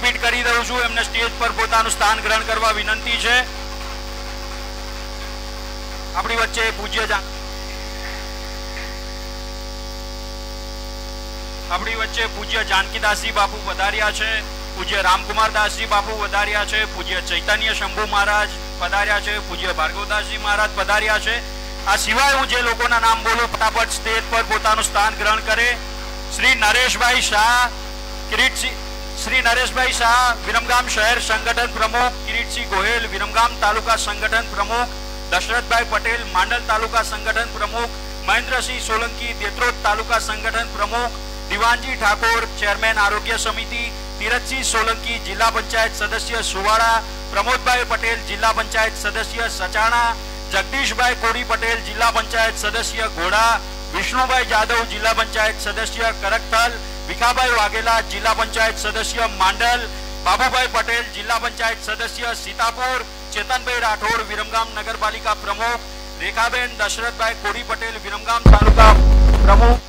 Repeat કરી દઉં છું. એમને સ્ટેજ પર પોતાનું સ્થાન ગ્રહણ કરવા વિનંતી છે. આપણી વચ્ચે પૂજ્ય આપણી વચ્ચે પૂજ્ય જાનકીદાસજી બાપુ વધાર્યા છે. પૂજ્ય રામકુમાર દાસજી બાપુ વધાર્યા છે. પૂજ્ય ચૈતન્ય શંભુ મહારાજ પધાર્યા છે. પૂજ્ય ભાર્ગવદાસજી મહારાજ પધાર્યા છે. આ સિવાય હું જે લોકોના નામ બોલું, ફટાફટ સ્ટેજ પર પોતાનું સ્થાન ગ્રહણ કરે. શ્રી નરેશભાઈ શાહ, કિરીટસિંહ શ્રી નરેશભાઈ શાહ વિરમગામ શહેર સંગઠન પ્રમુખ કિરીટસિંહ ગોહેલ વિરમગામ તાલુકા સંગઠન પ્રમુખ દશરથભાઈ પટેલ માંડલ તાલુકા સંગઠન પ્રમુખ મહેન્દ્રસિંહ સોલંકી દેત્રોદ તાલુકા સંગઠન પ્રમુખ દિવાનજી ઠાકોર ચેરમેન આરોગ્ય સમિતિ તીરથસિંહ સોલંકી જિલ્લા પંચાયત સદસ્ય સુવાડા પ્રમોદભાઈ પટેલ જિલ્લા પંચાયત સદસ્ય સચાણા જગદીશભાઈ કોરી પટેલ જિલ્લા પંચાયત સદસ્ય ઘોડા વિષ્ણુભાઈ જાદવ જિલ્લા પંચાયત સદસ્ય કરકથલ ભીખાભાઈ વાઘેલા જિલ્લા પંચાયત સદસ્ય માંડલ, બાબુભાઈ પટેલ જિલ્લા પંચાયત સદસ્ય સીતાપુર, ચેતનભાઈ રાઠોડ વિરમગામ નગરપાલિકા પ્રમુખ, રેખાબેન દશરથભાઈ કોરી પટેલ વિરમગામ તાલુકા પ્રમુખ,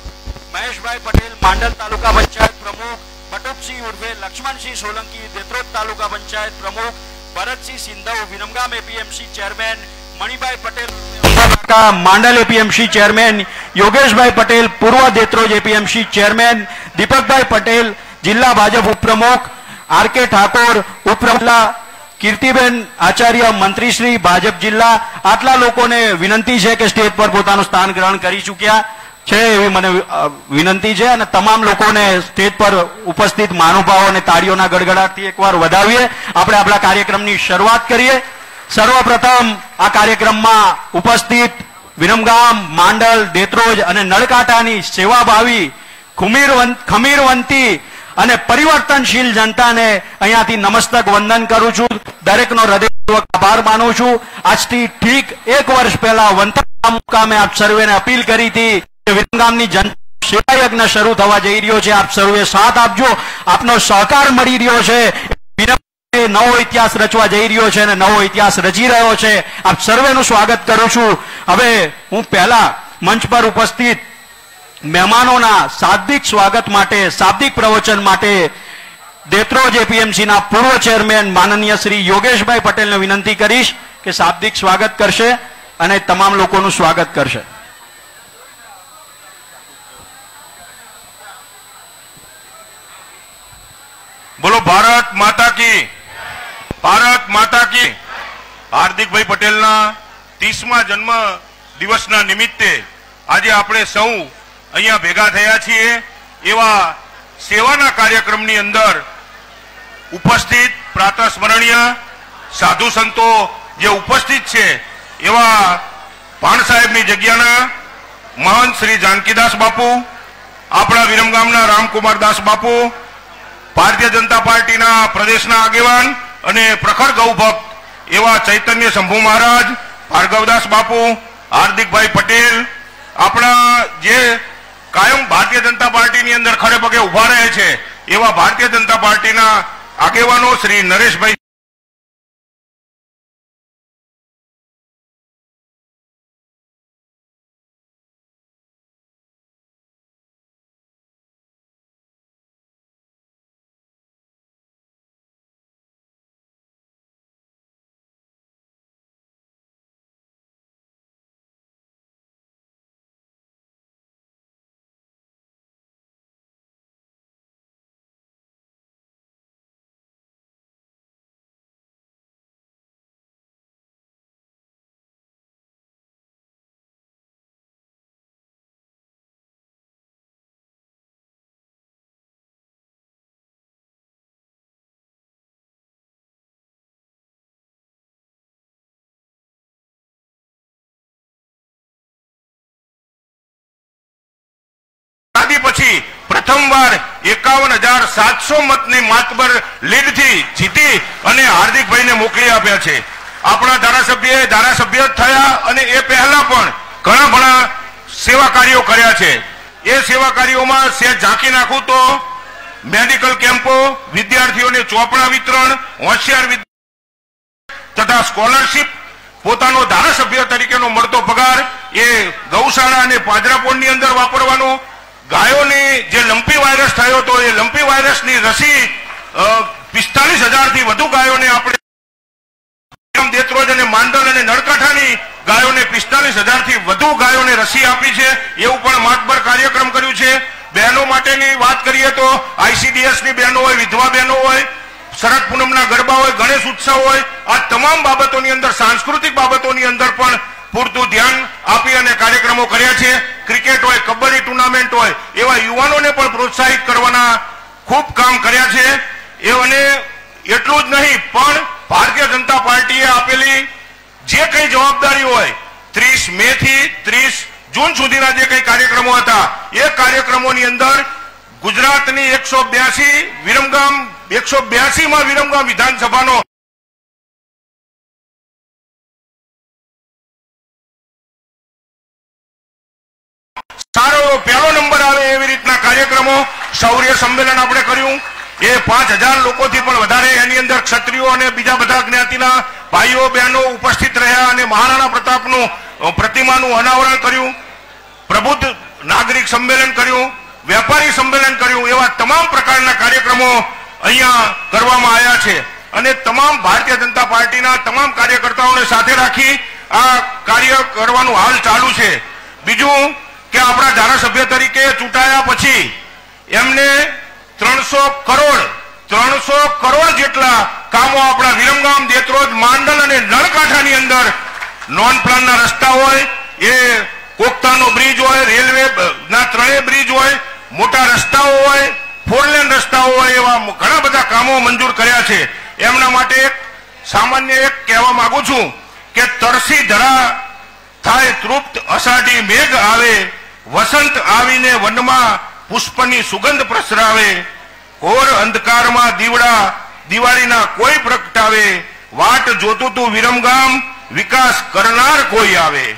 મહેશભાઈ પટેલ માંડલ તાલુકા પંચાયત પ્રમુખ બટુપસિંહ ઉર્વે લક્ષ્મણસિંહ સોલંકી દેત્રોદ તાલુકા પંચાયત પ્રમુખ, Bharatsinh Sindhav Viramgam APMC chairman, Manibhai Patel Mandal APMC chairman, Yogeshbhai Patel પૂર્વ દેત્રોજ એપીએમસી ચેરમેન દીપકભાઈ પટેલ, જિલ્લા ભાજપ ઉપપ્રમુખ, આર કે ઠાકોર ઉપપ્રમુખ કીર્તિબેન આચાર્ય, મંત્રીશ્રી, ભાજપ જિલ્લા, આટલા લોકોને વિનંતી છે કે સ્ટેજ પર પોતાનું સ્થાન ગ્રહણ કરી ચૂક્યા છે એવી મને વિનંતી છે અને તમામ લોકોને સ્ટેજ પર ઉપસ્થિત મહાનુભાવોને તાળીઓના ગડગડાટથી એકવાર વધાવીએ. આપણે આપણા કાર્યક્રમની શરૂઆત કરીએ. સર્વપ્રથમ આ કાર્યક્રમમાં ઉપસ્થિત વિરમગામ, માંડલ, દેત્રોજ અને નળકાંટાની સેવાભાવી ખુમીરવંત અને પરિવર્તનશીલ જનતાને અહીંયાથી નમસ્તક વંદન કરું છું. દરેકનો હૃદયપૂર્વક આભાર માનું છું. આજથી ઠીક એક વર્ષ પહેલા વંથા મુકામે આપ સર્વેને અપીલ કરી હતી કે વિરમગામની જનતા સેવા યજ્ઞ શરૂ થવા જઈ રહ્યો છે. આપ સર્વે સાથ આપજો. આપનો સહકાર મળી રહ્યો છે. નવો ઇતિહાસ રચવા જઈ રહ્યો છે અને નવો ઇતિહાસ રચી રહ્યો છે. આપ સર્વેનું સ્વાગત કરું છું. હવે હું પહેલા મંચ પર ઉપસ્થિત મહેમાનોના શાબ્દિક સ્વાગત માટે, શાબ્દિક પ્રવચન માટે દેત્રોજ એપીએમસી ના પૂર્વ ચેરમેન માનનીય શ્રી યોગેશભાઈ પટેલને વિનંતી કરીશ કે શાબ્દિક સ્વાગત કરશે અને તમામ લોકોનું સ્વાગત કરશે. બોલો, ભારત માતા કી. ભારત માતા કી. હાર્દિકભાઈ પટેલના ત્રીસમા જન્મ દિવસના નિમિત્તે આજે આપણે સૌ અહીંયા ભેગા થયા છીએ એવા સેવાના કાર્યક્રમની અંદર ઉપસ્થિત પ્રાતસ્મરણીય સાધુ સંતો જે ઉપસ્થિત છે એવા પાણ સાહેબની જગ્યાના મહંત શ્રી જાનકીદાસ બાપુ, આપણા વિરમગામના રામકુમાર દાસ બાપુ, ભારતીય જનતા પાર્ટીના પ્રદેશના આગેવાન અને પ્રખર ગૌભક્ત એવા ચૈતન્ય શંભુ મહારાજ, ભાર્ગવદાસ બાપુ, હાર્દિકભાઈ પટેલ, આપણા જે કાયમ ભારતીય જનતા પાર્ટીની અંદર ખડે પગે ઊભા રહે છે એવા ભારતીય જનતા પાર્ટીના આગેવાનો શ્રી નરેશભાઈ પછી પ્રથમવાર એકાવન હજાર સાતસો મતની માતબર લીડથી જીતી અને હાર્દિકભાઈને મોકલી આપ્યા છે. આપણા ધારાસભ્ય ધારાસભ્ય થયા અને એ પહેલા પણ ઘણા ઘણા સેવા કાર્યો કર્યા છે. એ સેવા કાર્યોમાં સે ઝાંકી નાખું તો મેડિકલ કેમ્પો, વિદ્યાર્થીઓને ચોપડા વિતરણ, હોશિયાર તથા સ્કોલરશીપ, પોતાનો ધારાસભ્ય તરીકેનો મળતો પગાર એ ગૌશાળા અને પાંજરાપોળની અંદર વાપરવાનો ગાયોની જે લંપી વાયરસ થયો હતો, એ લંપી વાયરસની રસી પિસ્તાલીસ હજારથી વધુ ગાયોને આપણે દેત્રોજ અને માંડલ અને નળકાંઠાની ગાયોને પિસ્તાલીસ હજારથી વધુ ગાયોને રસી આપી છે. એવું પણ માતબર કાર્યક્રમ કર્યું છે. બહેનો માટેની વાત કરીએ તો આઈસીડીએસની બહેનો હોય, વિધવા બહેનો હોય, શરદ પૂનમના ગરબા હોય, ગણેશ ઉત્સવ હોય, આ તમામ બાબતોની અંદર, સાંસ્કૃતિક બાબતોની અંદર પણ પૂરતું ધ્યાન આપી અને કાર્યક્રમો કર્યા છે. ક્રિકેટ હોય, કબડ્ડી ટુર્નામેન્ટ હોય, એવા યુવાનોને પણ પ્રોત્સાહિત કરવાના ખૂબ કામ કર્યા છે. એ એટલું જ નહીં, પણ ભારતીય જનતા પાર્ટીએ આપેલી જે કઈ જવાબદારી હોય, ત્રીસ મે થી ત્રીસ જૂન સુધીના જે કઈ કાર્યક્રમો હતા, એ કાર્યક્રમોની અંદર ગુજરાતની એકસો બ્યાસી વિરમગામ, એકસો બ્યાસી માં વિરમગામ વિધાનસભાનો કાર્યક્રમો શૌર્ય સંમેલન આપણે કર્યું. એ પાંચ હજાર લોકોથી પણ વધારે એની અંદર ક્ષત્રિયો અને બીજા બધા જ્ઞાતિના ભાઈઓ, બહેનો ઉપસ્થિત રહ્યા અને મહારાણા પ્રતાપનું પ્રતિમાનું અનાવરણ કર્યું. પ્રબુદ્ધ નાગરિક સંમેલન કર્યું, વેપારી સંમેલન કર્યું, એવા તમામ પ્રકારના કાર્યક્રમો અહીંયા કરવામાં આવ્યા છે. અને તમામ ભારતીય જનતા પાર્ટીના તમામ કાર્યકર્તાઓને સાથે રાખી આ કાર્ય કરવાનું હાલ ચાલુ છે. બીજું કે આપણા ધારાસભ્ય તરીકે ચૂંટાયા પછી એમને ત્રણસો કરોડ ત્રણસો કરોડ જેટલા કામો આપણા વિરમગામ, દેત્રોજ, માંડલ અને નળકાંઠાની અંદર નોન પ્લાનના રસ્તા હોય, એ કોકતાનો બ્રિજ હોય, રેલવે ના ત્રણેય બ્રિજ હોય, મોટા રસ્તાઓ હોય ફોરલેન રસ્તાઓ હોય, એવા ઘણા બધા કામો મંજૂર કર્યા છે. એમના માટે સામાન્ય એક કહેવા માંગુ છું કે તરસી ધરા થાય તૃપ્ત અષાઢી મેઘ આવે વસંત આવીને વનમાં પુષ્પની સુગંધ પ્રસરાવે, ઘોર અંધકારમાં દીવડા દિવાળીના કોઈ પ્રગટાવે, વાટ જોતું તું વિરમગામ વિકાસ કરનાર કોઈ આવે.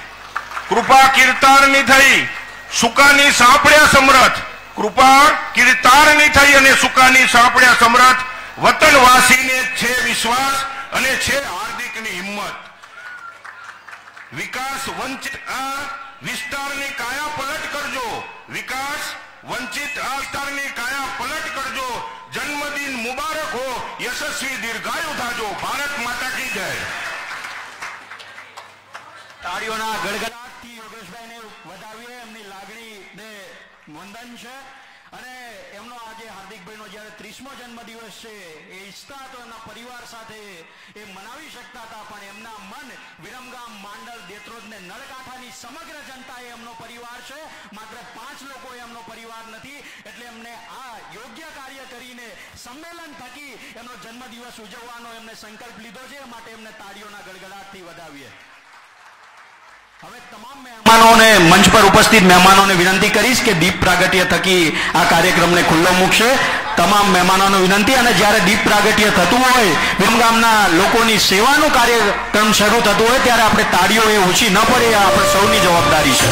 કૃપા કીર્તારની થઈ, સુકાની સાંપડ્યા સમરથ કૃપા કીર્તારની થઈ અને સુકાની સાંપડ્યા સમરથ વતનવાસીને છે વિશ્વાસ અને છે હાર્દિકની હિંમત. વિકાસ વંચિત આ વિસ્તારની કાયા પલટ કરજો. વિકાસ વંચિત આ કાયા પલટ કરજો. જન્મદિન મુબારક હો. યશસ્વી દીર્ઘાયુ થાજો. ભારત માતા કી જય. તાળીઓના ગડગડાટથી યોગેશભાઈને વધાવીએ. એમની લાગણીને વંદન છે. અને એમનો આજે હાર્દિકભાઈનો જ્યારે ત્રીસ ત્રીસમો જન્મદિવસ છે, એ ઈચ્છતા હતો એમના પરિવાર સાથે એ મનાવી શકતા હતા, પણ એમના મન વિરમગામ માંડલ દેત્રોજ ને નળકાંઠાની સમગ્ર જનતા એ એમનો પરિવાર છે. માત્ર પાંચ લોકો એમનો પરિવાર નથી, એટલે એમને આ યોગ્ય કાર્ય કરીને સંમેલન થકી એમનો જન્મદિવસ ઉજવવાનો એમને સંકલ્પ લીધો છે. માટે એમને તાળીઓના ગડગડાટથી વધાવીએ. મહેમાનોને મંચ પર ઉપસ્થિત મહેમાનોને વિનંતી કરીશ કે દીપ પ્રાગટ્ય થકી આ કાર્યક્રમને ખુલ્લો મૂકશે. તમામ મહેમાનોને વિનંતી અને જ્યારે દીપ પ્રાગટ્ય થતું હોય વિરમગામના લોકોની સેવાનું કાર્યક્રમ શરૂ થતું હોય, ત્યારે આપણે તાળીઓ એ ઓછી ન પડે આપણે સૌની જવાબદારી છે.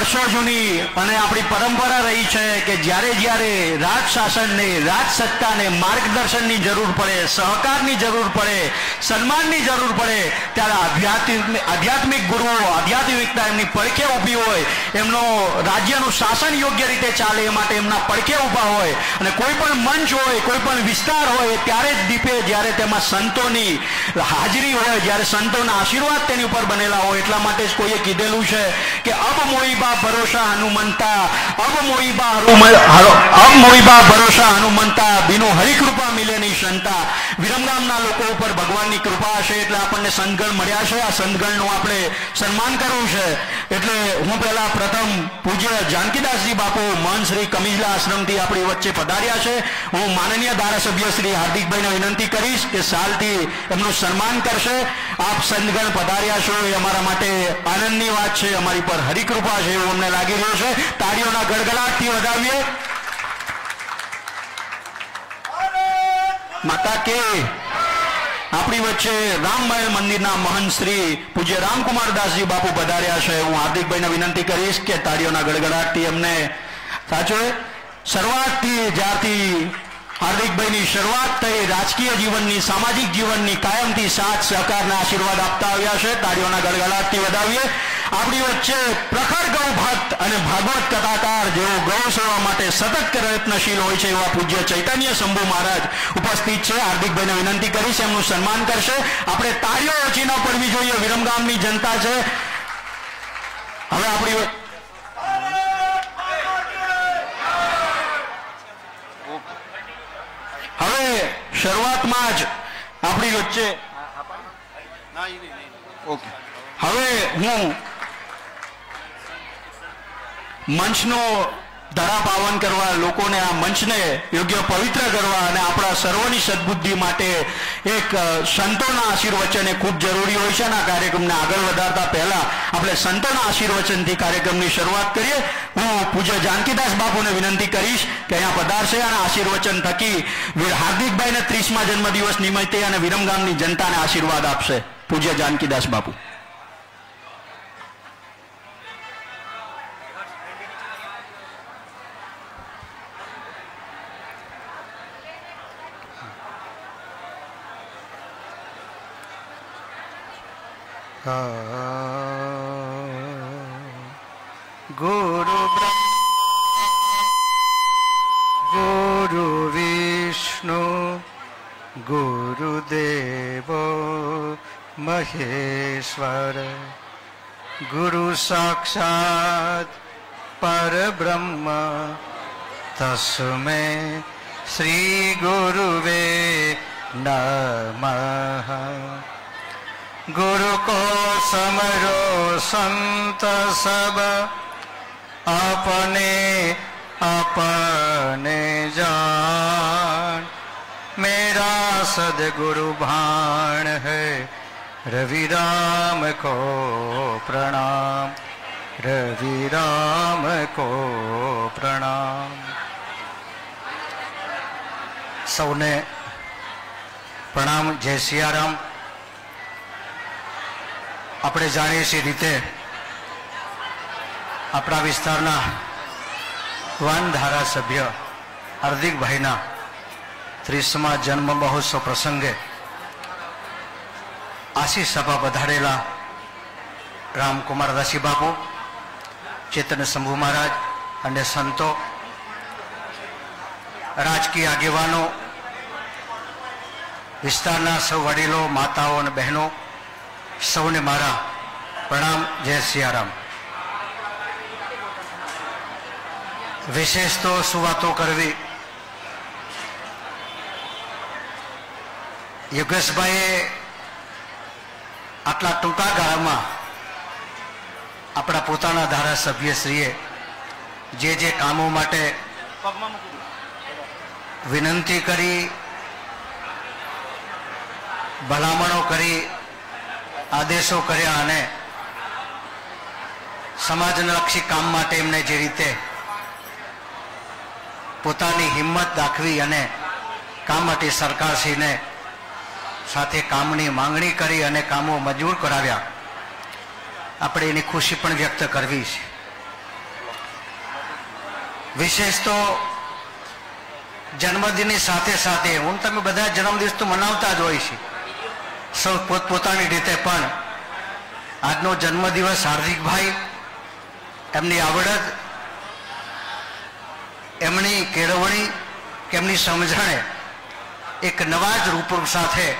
વર્ષો જૂની અને આપણી પરંપરા રહી છે કે જ્યારે જ્યારે રાજ શાસનને, રાજ માર્ગદર્શનની જરૂર પડે, સહકારની જરૂર પડે, સન્માનની જરૂર પડે, ત્યારે આધ્યાત્મિક આધ્યાત્મિક ગુરુઓ, આધ્યાત્મિકતા એમની પડખે ઊભી હોય, એમનો રાજ્યનું શાસન યોગ્ય રીતે ચાલે એ માટે એમના પડખે ઊભા હોય અને કોઈ પણ મંચ હોય, કોઈ પણ વિસ્તાર હોય ત્યારે જ દીપે જ્યારે તેમાં સંતોની હાજરી હોય, જ્યારે સંતોના આશીર્વાદ તેની ઉપર બનેલા હોય, એટલા માટે જ કોઈએ કીધેલું છે કે અબ મોઈબા ભરોસા હનુમંતા. અબ મોઈબા અબ મોઈબા ભરોસા હનુમંતા. બિનો હરિકૃપા મિલે નહીં સંતા. વિરમગામના લોકો ઉપર ભગવાનની કૃપા હશે એટલે આપણને સંતગણ મળ્યા છે. આ સંતગણનું આપણે સન્માન કરવું છે. એટલે હું પહેલા પ્રથમ પૂજ્ય જાનકીદાસજી બાપુ મન શ્રી કમિજલા આશ્રમથી આપણી વચ્ચે પધાર્યા છે. હું માનનીય ધારાસભ્ય શ્રી હાર્દિકભાઈને વિનંતી કરીશ કે સાલથી એમનું સન્માન કરશે. આપ સંતગણ પધાર્યા છો એ અમારા માટે આનંદની વાત છે. અમારી પર હરિકૃપા છે. એવું અમને લાગી રહ્યું છે. તાળીઓના ગડગડાટથી વધાવીએ. માતા કે, આપણી વચ્ચે રામમહેલ મંદિરના મહંત શ્રી પૂજ્ય રામકુમાર દાસજી બાપુ પધાર્યા છે. હું હાર્દિકભાઈને વિનંતી કરીશ કે તાળીઓના ગડગડાટથી અમને સાચો શરૂઆતથી જ્યારથી હાર્દિકભાઈની શરૂઆત થઈ, રાજકીય જીવનની, સામાજિક જીવનની કાયમથી સાથ સહકારના આશીર્વાદ આપતા આવ્યા છે. તાળીઓના ગડગડાટથી વધાવીએ. આપણી વચ્ચે પ્રખર ગૌ ભક્ત અને ભાગવત કથાકાર જેઓ ગૌ સેવા માટે સતત પ્રયત્નશીલ હોય છે એવા પૂજ્ય ચૈતન્ય શંભુ મહારાજ ઉપસ્થિત છે. હાર્દિકભાઈને વિનંતી કરીશ એમનું સન્માન કરશે. આપણે તાળીઓ ઓછી ન પડવી જોઈએ. વિરમગામની જનતા છે. હવે આપણી હવે શરૂઆતમાં જ આપણી વચ્ચે હવે હું મંચનો ધરા પાવન કરવા, લોકોને આ મંચને યોગ્ય પવિત્ર કરવા અને આપણા સર્વની સદબુદ્ધિ માટે એક સંતોના આશીર્વચન એ ખૂબ જરૂરી હોય છે અને આ કાર્યક્રમને આગળ વધારતા પહેલા આપણે સંતોના આશીર્વચનથી કાર્યક્રમની શરૂઆત કરીએ. હું પૂજ્ય જાનકીદાસ બાપુને વિનંતી કરીશ કે અહીંયા પધારશે અને આશીર્વચન થકી વીર હાર્દિકભાઈને ત્રીસમા જન્મદિવસ નિમિત્તે અને વિરમગામની જનતાને આશીર્વાદ આપશે. પૂજ્ય જાનકીદાસ બાપુ. गुरु ब्रह्म गुरु विष्णु गुरुदेव महेश्वर गुरु साक्षात पर ब्रह्म तस्में श्री गुरुवे नमः। गुरु को समरो संत सब, अपने अपने जान। मेरा सदगुरु भाण है, रवि राम को प्रणाम। रवि राम को प्रणाम। सौने प्रणाम। जय सियाराम। આપણે જાણીએ છીએ રીતે આપણા વિસ્તારના વન ધારાસભ્ય હાર્દિકભાઈના ત્રીસમા જન્મ મહોત્સવ પ્રસંગે આશીષ સભા વધારેલા રામકુમાર દાસી બાપુ ચેતન શંભુ મહારાજ અને સંતો, રાજકીય આગેવાનો, વિસ્તારના સૌ વડીલો, માતાઓ અને બહેનો સૌને મારા પ્રણામ, જય સિયારામ. વિશેષ તો શું વાતો કરવી. યોગેશભાઈએ આટલા ટૂંકા ગાળામાં આપણા પોતાના ધારાસભ્યશ્રીએ જે જે કામો માટે વિનંતી કરી, ભલામણો કરી આદેશો કર્યા અને સમાજલક્ષી કામ માટે એમને જે રીતે પોતાની હિંમત દાખવી અને કામ માટે સરકારશ્રીને સાથે કામની માંગણી કરી અને કામો મજૂર કરાવ્યા. આપણે એની ખુશી પણ વ્યક્ત કરવી છે. વિશેષ તો જન્મદિનની સાથે સાથે, હું તમે બધા જન્મદિવસ તો મનાવતા જ હોય છે. સૌ પોતપોતાની રીતે પણ આજનો જન્મદિવસ હાર્દિકભાઈ, એમની આવડત, એમની કેળવણી, એમની સમજણે એક નવા જ રૂપરૂપ સાથે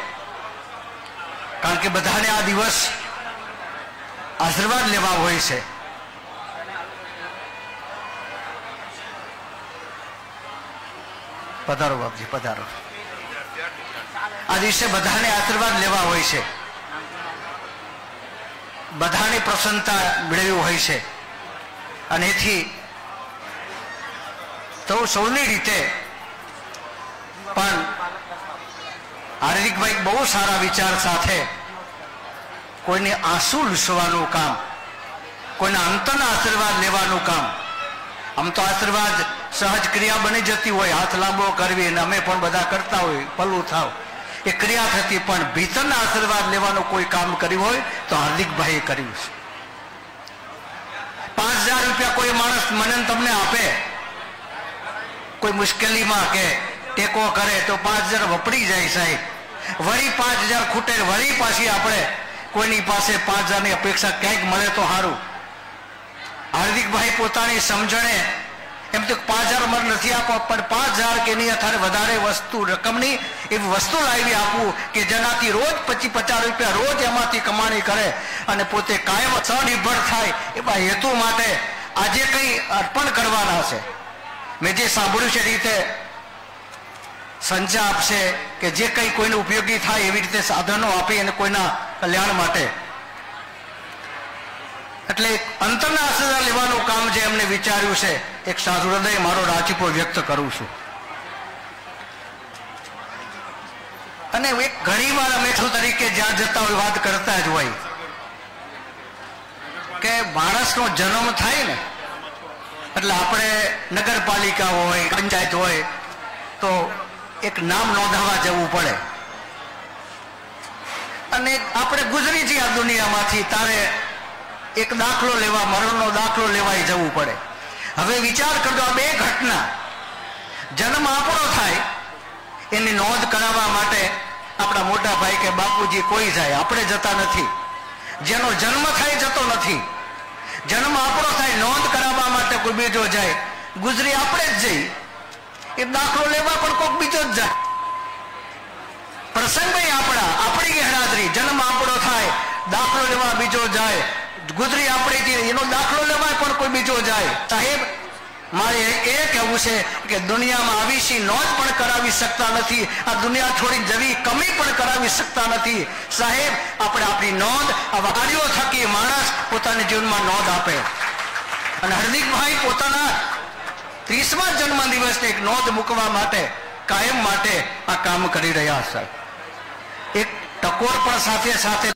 કારણ કે બધાને આ દિવસ આશીર્વાદ લેવા હોય છે. પધારો બાપજી, પધારો. આ દિવસે બધાને આશીર્વાદ લેવા હોય છે. બધાની પ્રસન્નતા મેળવી હોય છે. અને એથી તો સૌની રીતે પણ હાર્દિકભાઈ બહુ સારા વિચાર સાથે કોઈને આંસુ લૂસવાનું કામ, કોઈના અંતના આશીર્વાદ લેવાનું કામ. આમ તો આશીર્વાદ સહજ ક્રિયા બની જતી હોય, હાથ લાંબો કરવી અને અમે પણ બધા કરતા હોય, પલું થાવ. એ ક્રિયા થતી પણ ભીતરના આશીર્વાદ લેવાનું કોઈ કામ કર્યું હોય તો હાર્દિકભાઈએ કર્યું છે. પાંચ હજાર રૂપિયા કોઈ માણસ મને તમને આપે, કોઈ મુશ્કેલીમાં કે ટેકો કરે તો પાંચ હજાર વપરી જાય સાહેબ. વળી પાંચ હજાર ખૂટે વળી પાછી આપણે કોઈની પાસે પાંચ હજારની અપેક્ષા ક્યાંક મળે તો સારું હાર્દિકભાઈ પોતાની સમજણે એમ તો પાંચ હજાર મને નથી આપવા, પણ પાંચ હજાર કે એની અથારે વધારે વસ્તુ, રકમની એવી વસ્તુ લાવી આપવું કે જેનાથી રોજ પચીસ પચાસ રૂપિયા રોજ એમાંથી કમાણી કરે અને પોતે કાયમ સ્વનિર્ભર થાય એવા હેતુ માટે આજે કંઈ અર્પણ કરવાના છે. મેં જે સાંભળ્યું છે રીતે સંચા આપશે કે જે કંઈ કોઈને ઉપયોગી થાય એવી રીતે સાધનો આપી અને કોઈના કલ્યાણ માટે. એટલે અંતરના આશીર્વાદ લેવાનું કામ જે એમને વિચાર્યું છે, એક સાધુ હૃદય મારો રાજીપો વ્યક્ત કરું છું. અને એક ઘણી વાર અમે તરીકે જ્યાં જતા હોય વાત કરતા જ હોય. કે માણસનો જન્મ થાય ને, એટલે આપણે નગરપાલિકા હોય, પંચાયત હોય, તો એક નામ નોંધાવા જવું પડે. અને આપણે ગુજરી છીએ આ દુનિયામાંથી, તારે એક દાખલો લેવા, મરણનો દાખલો લેવાય જવું પડે. હવે વિચાર કરજો આ બે ઘટના. જન્મ આપણો થાય, એની નોંધ કરાવવા માટે આપણા મોટા ભાઈ કે બાપુજી કોઈ જાય, આપણે જતા નથી. જેનો જન્મ થાય જતો નથી. જન્મ આપણો થાય, નોંધ કરાવવા માટે કોઈ બીજો જાય, ગુજરી આપણે જ જઈ. એ દાખલો લેવા પણ કોઈક બીજો જ જાય. પ્રસંગ આપણા, આપણી ગેરહાજરી. જન્મ આપણો થાય, દાખલો લેવા બીજો જાય. ગુજરી આપણી એનો દાખલો લેવાય પણ કોઈ બીજો જાય. સાહેબ, મારે એ કહેવું છે કે દુનિયામાં આવી સી નોંધ પણ કરાવી શકતા નથી. આ દુનિયા થોડી જવી કમી પણ કરાવી શકતા નથી. સાહેબ, આપણે આપણી નોંધ, આ વાડીઓ થકી માણસ પોતાના જીવનમાં નોંધ આપે. અને હાર્દિકભાઈ પોતાના ત્રીસમા જન્મ દિવસને એક નોંધ મૂકવા માટે, કાયમ માટે આ કામ કરી રહ્યા છે. એક ટકોર પણ સાથે સાથે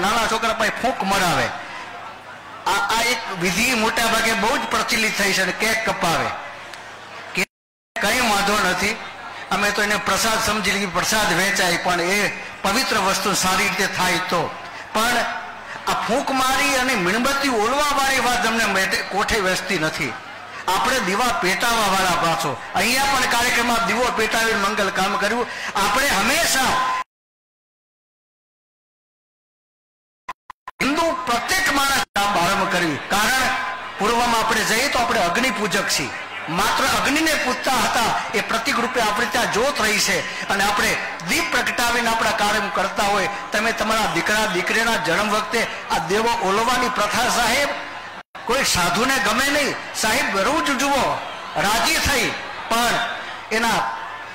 નાના છોકરા પાસે ફૂંક મરાવે. આ આ એક વિધિ મોટા ભાગે બહુ જ પ્રચલિત થઈ છે કેક કપાવે. કંઈ વાંધો નથી. અમે તો એને પ્રસાદ સમજી લઈએ, પ્રસાદ વેચાય, પણ એ પવિત્ર વસ્તુ સારી રીતે થાય તો. પણ આ ફૂંક મારી અને મીણબત્તી ઓલવા વાળી વાત અમને કોઠે વેચતી નથી. આપણે દીવા પેટાવા વાળા પાછો. અહીંયા પણ કાર્યક્રમમાં દીવો પેટાવીને મંગલ કામ કર્યું. આપણે હંમેશા હિન્દુ પ્રત્યેક માણસ આરંભ કરવી. કારણ પૂર્વમાં આપણે જઈએ તો આપણે અગ્નિ પૂજક છીએ. માત્ર અગ્નિને પૂજતા હતા એ પ્રતિક રૂપે આપણે ત્યાં જોત રહી છે. અને આપણે દીપ પ્રગટાવીને આપણા કાર્ય કરતા હોય. તમે તમારા દીકરા, દીકરીના જન્મ વખતે આ દેવો ઓલવાની પ્રથા સાહેબ, કોઈ સાધુને ગમે નહીં. સાહેબ, રોજ જુઓ, રાજી થઈ. પણ એના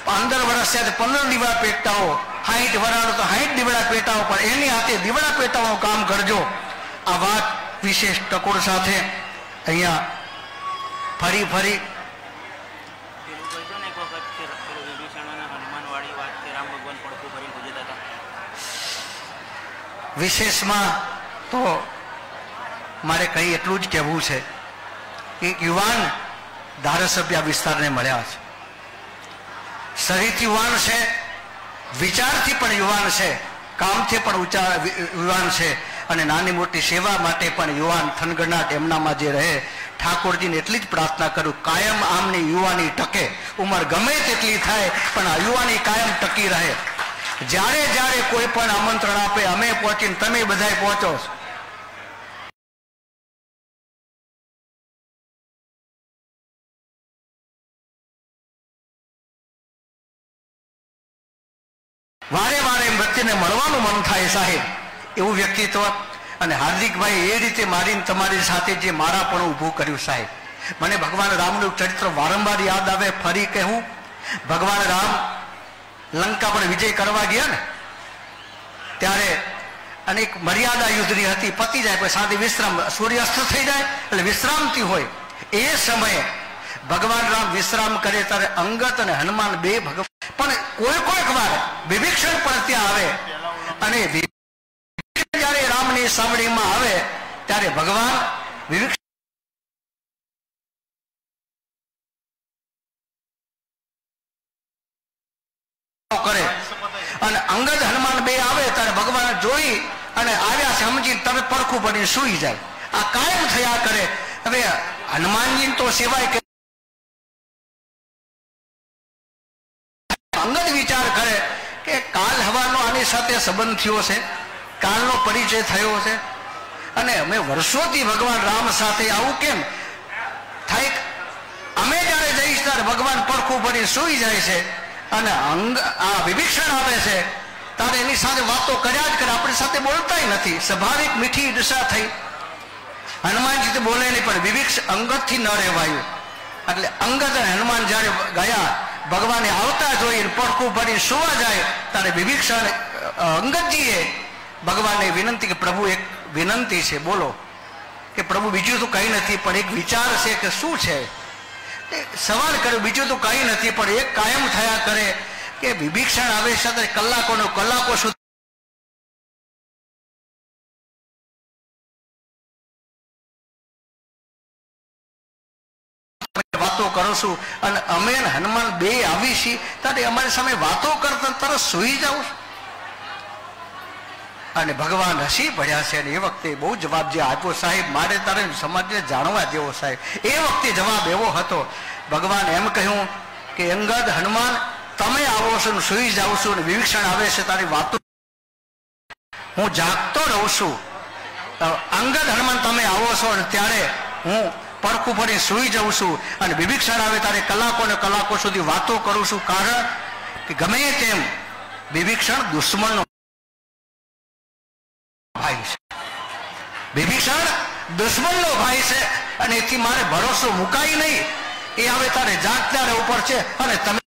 પંદર વર્ષ પંદર દીવા પેટતા દીવડા સાહીઠ વરાળો તો હાઈટ દીવડા પેટાઓ પણ એની હાથે દીવડા પેટાવાનું કામ કરજો. આ વાત વિશેષ ટકોર સાથે અહીંયા ફરી ફરી વિશેષમાં તો મારે કંઈ એટલું જ કહેવું છે. કે યુવાન ધારાસભ્ય વિસ્તારને મળ્યા છે. શરીરથી યુવાન છે. વિચારથી પણ યુવાન છે, કામથી પણ ઉચા યુવાન છે અને નાની મોટી સેવા માટે પણ યુવાન થનગનાટ એમનામાં જે રહે, ઠાકોરજીને એટલી જ પ્રાર્થના કરું, કાયમ આમની યુવાની ટકે, ઉંમર ગમે તેટલી થાય, પણ આ યુવાની કાયમ ટકી રહે. જ્યારે જ્યારે કોઈ પણ આમંત્રણ આપે, અમે પહોંચીને તમે બધાય પહોંચો. વ્યક્તિને મળવાનું મન થાય સાહેબ. એવું વ્યક્તિત્વ અને હાર્દિકભાઈ એ રીતે મારીને તમારી સાથે જે મારા પણ ઊભું કર્યું સાહેબ. મને ભગવાન રામનું ચરિત્ર વારંવાર યાદ આવે, ફરી કહેવું ભગવાન રામ લંકા પર વિજય કરવા ગયા ને, ત્યારે અને એક મર્યાદા યુદ્ધની હતી, પતી જાય પછી સાથે વિશ્રામ, સૂર્યાસ્ત થઈ જાય એટલે વિશ્રામથી હોય. એ સમયે ભગવાન રામ વિશ્રામ કરે ત્યારે અંગત અને હનુમાન બે ભગવાન પણ કોઈ કોઈક વાર વિભીક્ષણ પણ ત્યાં આવે અને જ્યારે રામની સાવડીમાં આવે, ત્યારે ભગવાન વિભીક્ષણ કરે. અને અંગદ હનુમાન બે આવે, ત્યારે ભગવાન જોઈ અને આવ્યા સમજી તમે પડખું પડીને સૂઈ જાય. આ કાયમ થયા કરે. હવે હનુમાનજી તો સિવાય કે અંગદ વિચાર કરે કે કાલ હવાનો આની સાથે સંબંધ થયો છે, કાલનો પરિચય થયો છે. અને અમે વર્ષોથી ભગવાન રામ સાથે આવું કેમ? થાય અમે જ્યારે જઈશ ત્યારે ભગવાન પડખું પડી સૂઈ જાય છે અને અંગ આ વિભીક્ષણ આવે છે, ત્યારે એની સાથે વાતો કર્યા જ કરે. આપણી સાથે બોલતાય નથી. સ્વાભાવિક મીઠી દિશા થઈ. હનુમાનજી તો બોલે નહીં, પણ વિભીક્ષ અંગતથી ન રહેવાયું. એટલે અંગત અને હનુમાન જ્યારે ગયા ભગવાને આવતા જોઈને પડખું ભરી સુવા જાય, ત્યારે વિભીક્ષણ અંગતજીએ ભગવાનને વિનંતી કે પ્રભુ એક વિનંતી છે, બોલો, કે પ્રભુ બીજું તો કંઈ નથી, પણ એક વિચાર છે કે શું છે? સવાલ કર્યો, બીજું તો કંઈ નથી, પણ એક કાયમ થયા કરે કે વિભીક્ષણ આવે છે, કલાકોનો કલાકો સુધી વાતો કરો છું. અને અમે હનુમાન બે આવી છીએ, ત્યારે અમારી સામે વાતો કરતા તરત સુઈ જાઉં અને ભગવાન હસી પડ્યા છે અને એ વખતે બહુ જવાબ જે આપ્યો સાહેબ, મારે તારે સમાજને જાણવા જેવો સાહેબ. એ વખતે જવાબ એવો હતો, ભગવાન એમ કહ્યું કે, અંગદ હનુમાન, તમે આવો છો ને સુઈ જાઓ છો ને વિવીક્ષણ આવે છે તારી વાતો. હું જાગતો રહું છું. અંગદ હનુમાન, તમે આવો છો અને ત્યારે હું પડખું ફરી સુઈ જઉં છું અને બિભિક્ષણ આવે ત્યારે કલાકો ને કલાકો સુધી વાતો કરું છું. કારણ કે ગમે તેમ બિભિક્ષણ દુશ્મનનો ભાઈ છે. બિભિક્ષણ દુશ્મનનો ભાઈ છે અને એથી મારે ભરોસો મુકાય નહીં. એ હવે તારે જાગનારે ઉપર છે અને તમે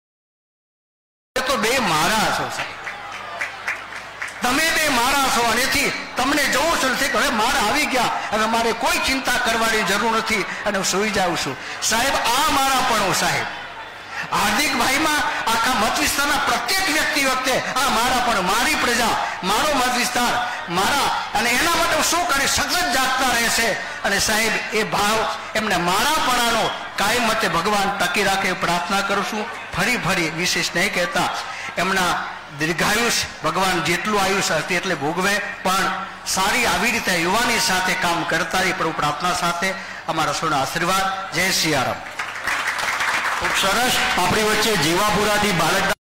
તો બે મારા છો સાહેબ. તમે બે મારા છો અને એથી તમને જવું છું નથી હવે મારા આવી ગયા. હવે મારે કોઈ ચિંતા કરવાની જરૂર નથી અને હું સુઈ જાઉં છું. સાહેબ, આ મારા પણ સાહેબ હાર્દિકભાઈમાં આખા મત વિસ્તારના પ્રત્યેક વ્યક્તિ વખતે આ મારા પણ મારી પ્રજા, મારો મત વિસ્તાર, મારા અને એના માટે હું શું કરી સતત જાગતા રહેશે. અને સાહેબ, એ ભાવ એમને મારા પણાનો કાયમ મતે ભગવાન ટકી રાખે પ્રાર્થના કરું છું. ફરી ફરી, વિશેષ નહીં કહેતા, એમના દીર્ઘાયુષ, ભગવાન જેટલું આયુષ હશે એટલે ભોગવે. પણ સારી આવી રીતે યુવાની સાથે કામ કરતા રહી પ્રભુ પ્રાર્થના સાથે. અમારા સૌના આશીર્વાદ. જય સિયારામ ખૂબ સરસ. આપણી વચ્ચે જીવાપુરાથી બાલક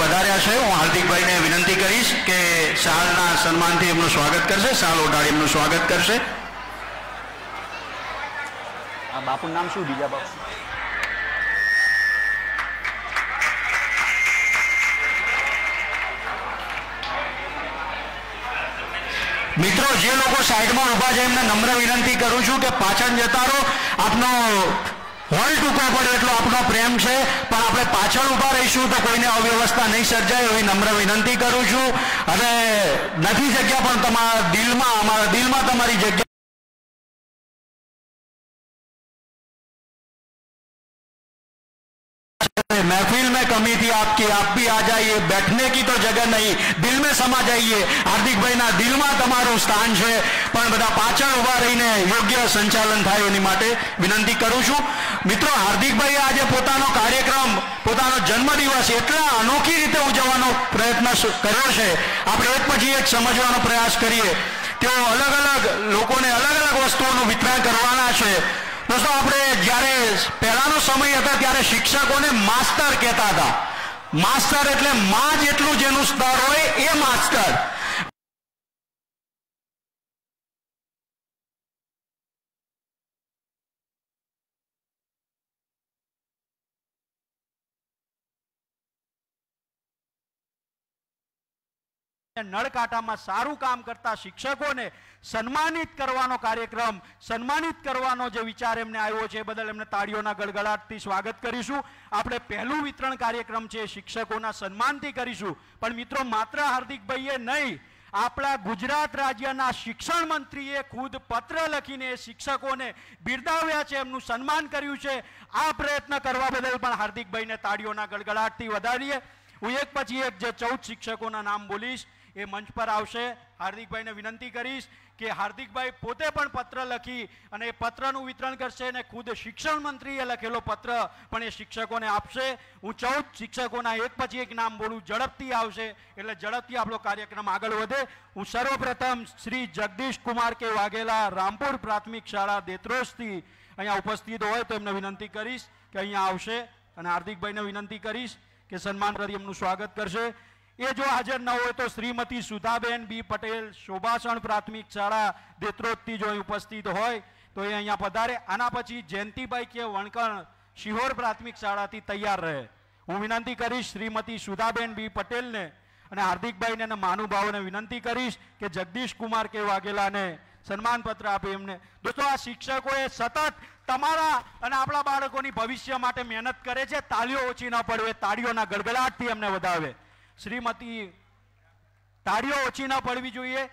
પધાર્યા છે. હું હાર્દિકભાઈને વિનંતી કરીશ કે શાલના સન્માનથી એમનું સ્વાગત કરશે. શાલ ઓઢાડી એમનું સ્વાગત કરશે. આ બાપુનું નામ શું? બીજા બાપુ. મિત્રો, જે લોકો સાઈડમાં ઊભા છે, એમને નમ્ર વિનંતી કરું છું કે પાછળ જતા રહો. આપનો હોલ ટૂંકો પડે એટલો આપનો પ્રેમ છે. પણ આપણે પાછળ ઊભા રહીશું તો કોઈને અવ્યવસ્થા નહીં સર્જાય એવી નમ્ર વિનંતી કરું છું. અને નથી જગ્યા પણ તમારા દિલમાં, અમારા દિલમાં તમારી જગ્યા महफिल में कमी थी आपकी आप भी आ जाइए बैठने की तो जगह नहीं दिल में समा जाइए હાર્દિકભાઈના દિલમાં તમારું સ્થાન છે પણ બધા પાછળ ઊભા રહીને યોગ્ય સંચાલન થાય એની માટે વિનંતી કરું છું મિત્રો હાર્દિકભાઈએ આજે પોતાનો કાર્યક્રમ પોતાનો જન્મદિવસ એટલા અનોખી રીતે ઉજવવાનો પ્રયત્ન સ- કર્યો છે આપણે એક પછી એક સમજવાનો પ્રયાસ કરીએ તેઓ અલગ અલગ લોકોને અલગ અલગ વસ્તુઓનું વિતરણ કરવાના છે દોસ્તો, આપણે જ્યારે પહેલાનો સમય હતા ત્યારે શિક્ષકોને માસ્તર કહેતા હતા. માસ્તર એટલે માં જેટલું જેનું સ્તર હોય એ માસ્તર. નળકાંટામાં સારું કામ કરતા શિક્ષકોને સન્માનિત કરવાનો કાર્યક્રમ, સન્માનિત કરવાનો જે વિચાર એમને આવ્યો છે એ બદલ એમને તાળીઓના ગળગળાટથી સ્વાગત કરીશું. આપણે પહેલું વિતરણ કાર્યક્રમ છે, શિક્ષકોના સન્માનથી કરીશું. પણ મિત્રો, માત્ર હાર્દિકભાઈએ નહીં, આપણા ગુજરાત રાજ્યના શિક્ષણ મંત્રીએ ખુદ પત્ર લખીને શિક્ષકોને બિરદાવ્યા છે, એમનું સન્માન કર્યું છે. આ પ્રયત્ન કરવા બદલ પણ હાર્દિકભાઈને તાળીઓના ગળગળાટથી વધારીએ. હું એક પછી એક જે ચૌદ શિક્ષકોના નામ બોલીશ, એ મંચ પર આવશે. હાર્દિકભાઈને વિનંતી કરીશ કે હાર્દિકભાઈ પોતે પણ પત્ર લખી અને એ પત્રનું વિતરણ કરશે અને ખુદ શિક્ષણ મંત્રીએ લખેલો પત્ર પણ એ શિક્ષકોને આપશે. હું ચૌદ શિક્ષકોના એક પછી એક નામ બોલું, ઝડપથી આવશે. એટલે ઝડપથી આપણો કાર્યક્રમ આગળ વધે. હું સર્વપ્રથમ શ્રી જગદીશ કુમાર કે વાઘેલા રામપુર પ્રાથમિક શાળા દેત્રોસથી અહીંયા ઉપસ્થિત હોય તો એમને વિનંતી કરીશ કે અહીંયા આવશે. અને હાર્દિકભાઈને વિનંતી કરીશ કે સન્માન કરી એમનું સ્વાગત કરશે. એ જો હાજર ન હોય તો શ્રીમતી સુધાબેન બી પટેલ શોભાસણ પ્રાથમિક શાળા દેત્રોદથી જો ઉપસ્થિત હોય. તો એ અહીંયા પધારે. આના પછી જયંતિભાઈ કે વણકણ શિહોર પ્રાથમિક શાળાથી તૈયાર રહે. હું વિનંતી કરીશ શ્રીમતી સુધાબેન બી પટેલને અને હાર્દિકભાઈને અને મહાનુભાવોને વિનંતી કરીશ કે જગદીશ કુમાર કે વાઘેલાને સન્માનપત્ર આપે એમને. દોસ્તો, આ શિક્ષકોએ સતત તમારા અને આપણા બાળકોની ભવિષ્ય માટે મહેનત કરે છે. તાળીઓ ઓછી ન પડવે તાળીઓના ગડગડાટથી એમને વધાવે. શ્રીમતી તાળીઓ ઓછી ન પડવી જોઈએ.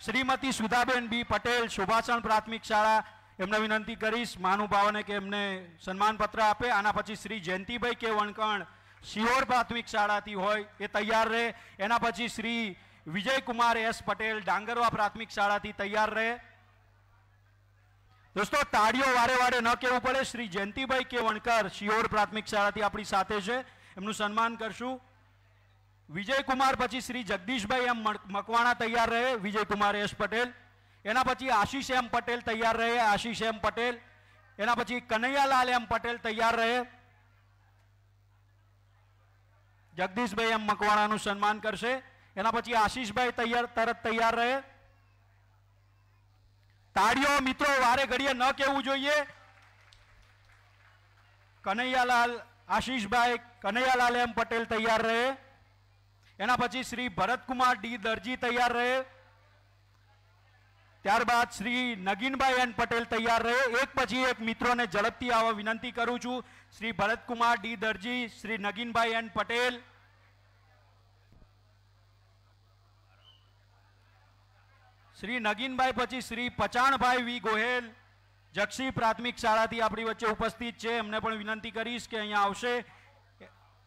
શ્રીમતી સુધાબેન બી પટેલ સુભાષણ પ્રાથમિક શાળા, એમને વિનંતી કરીશ મહાનુભાવોને કે એમને સન્માનપત્ર આપે. આના પછી શ્રી જયંતિભાઈ કે વણકણ શિહોર પ્રાથમિક શાળાથી હોય એ તૈયાર રહે. એના પછી શ્રી વિજયકુમાર એસ પટેલ ડાંગરવા પ્રાથમિક શાળાથી તૈયાર રહે. દોસ્તો, તાળીઓ વારે વારે ન કહેવું પડે. શ્રી જયંતિભાઈ કે વણકર શિયોર પ્રાથમિક શાળાથી આપણી સાથે છે. એમનું સન્માન કરશું. વિજયકુમાર પછી શ્રી જગદીશભાઈ એમ મકવાણા તૈયાર રહે. વિજયકુમાર એસ પટેલ. એના પછી આશીષ એમ પટેલ તૈયાર રહે. આશીષ એમ પટેલ. એના પછી કનૈયાલાલ એમ પટેલ તૈયાર રહે. જગદીશભાઈ એમ મકવાણાનું સન્માન કરશે. એના પછી આશીષભાઈ તૈયાર, તરત તૈયાર રહે. તાળીઓ મિત્રો, વારે ઘડીએ ન કહેવું જોઈએ. કનૈયાલાલ, આશીષભાઈ, કનૈયાલાલ એમ પટેલ તૈયાર રહે. એના પછી શ્રી ભરતકુમાર ડી દરજી તૈયાર રહે. ત્યારબાદ શ્રી નગીનભાઈ એન પટેલ તૈયાર રહે. એક પછી એક મિત્રોને ઝડપથી આવવા વિનંતી કરું છું. શ્રી ભરતકુમાર ડી દરજી, શ્રી નગીનભાઈ એન પટેલ શ્રી નગીનભાઈ પછી શ્રી પચાણભાઈ વી ગોહેલ, જક્ષી પ્રાથમિક શાળાથી આપણી વચ્ચે ઉપસ્થિત છે. એમને પણ વિનંતી કરીશ કે અહીંયા આવશે.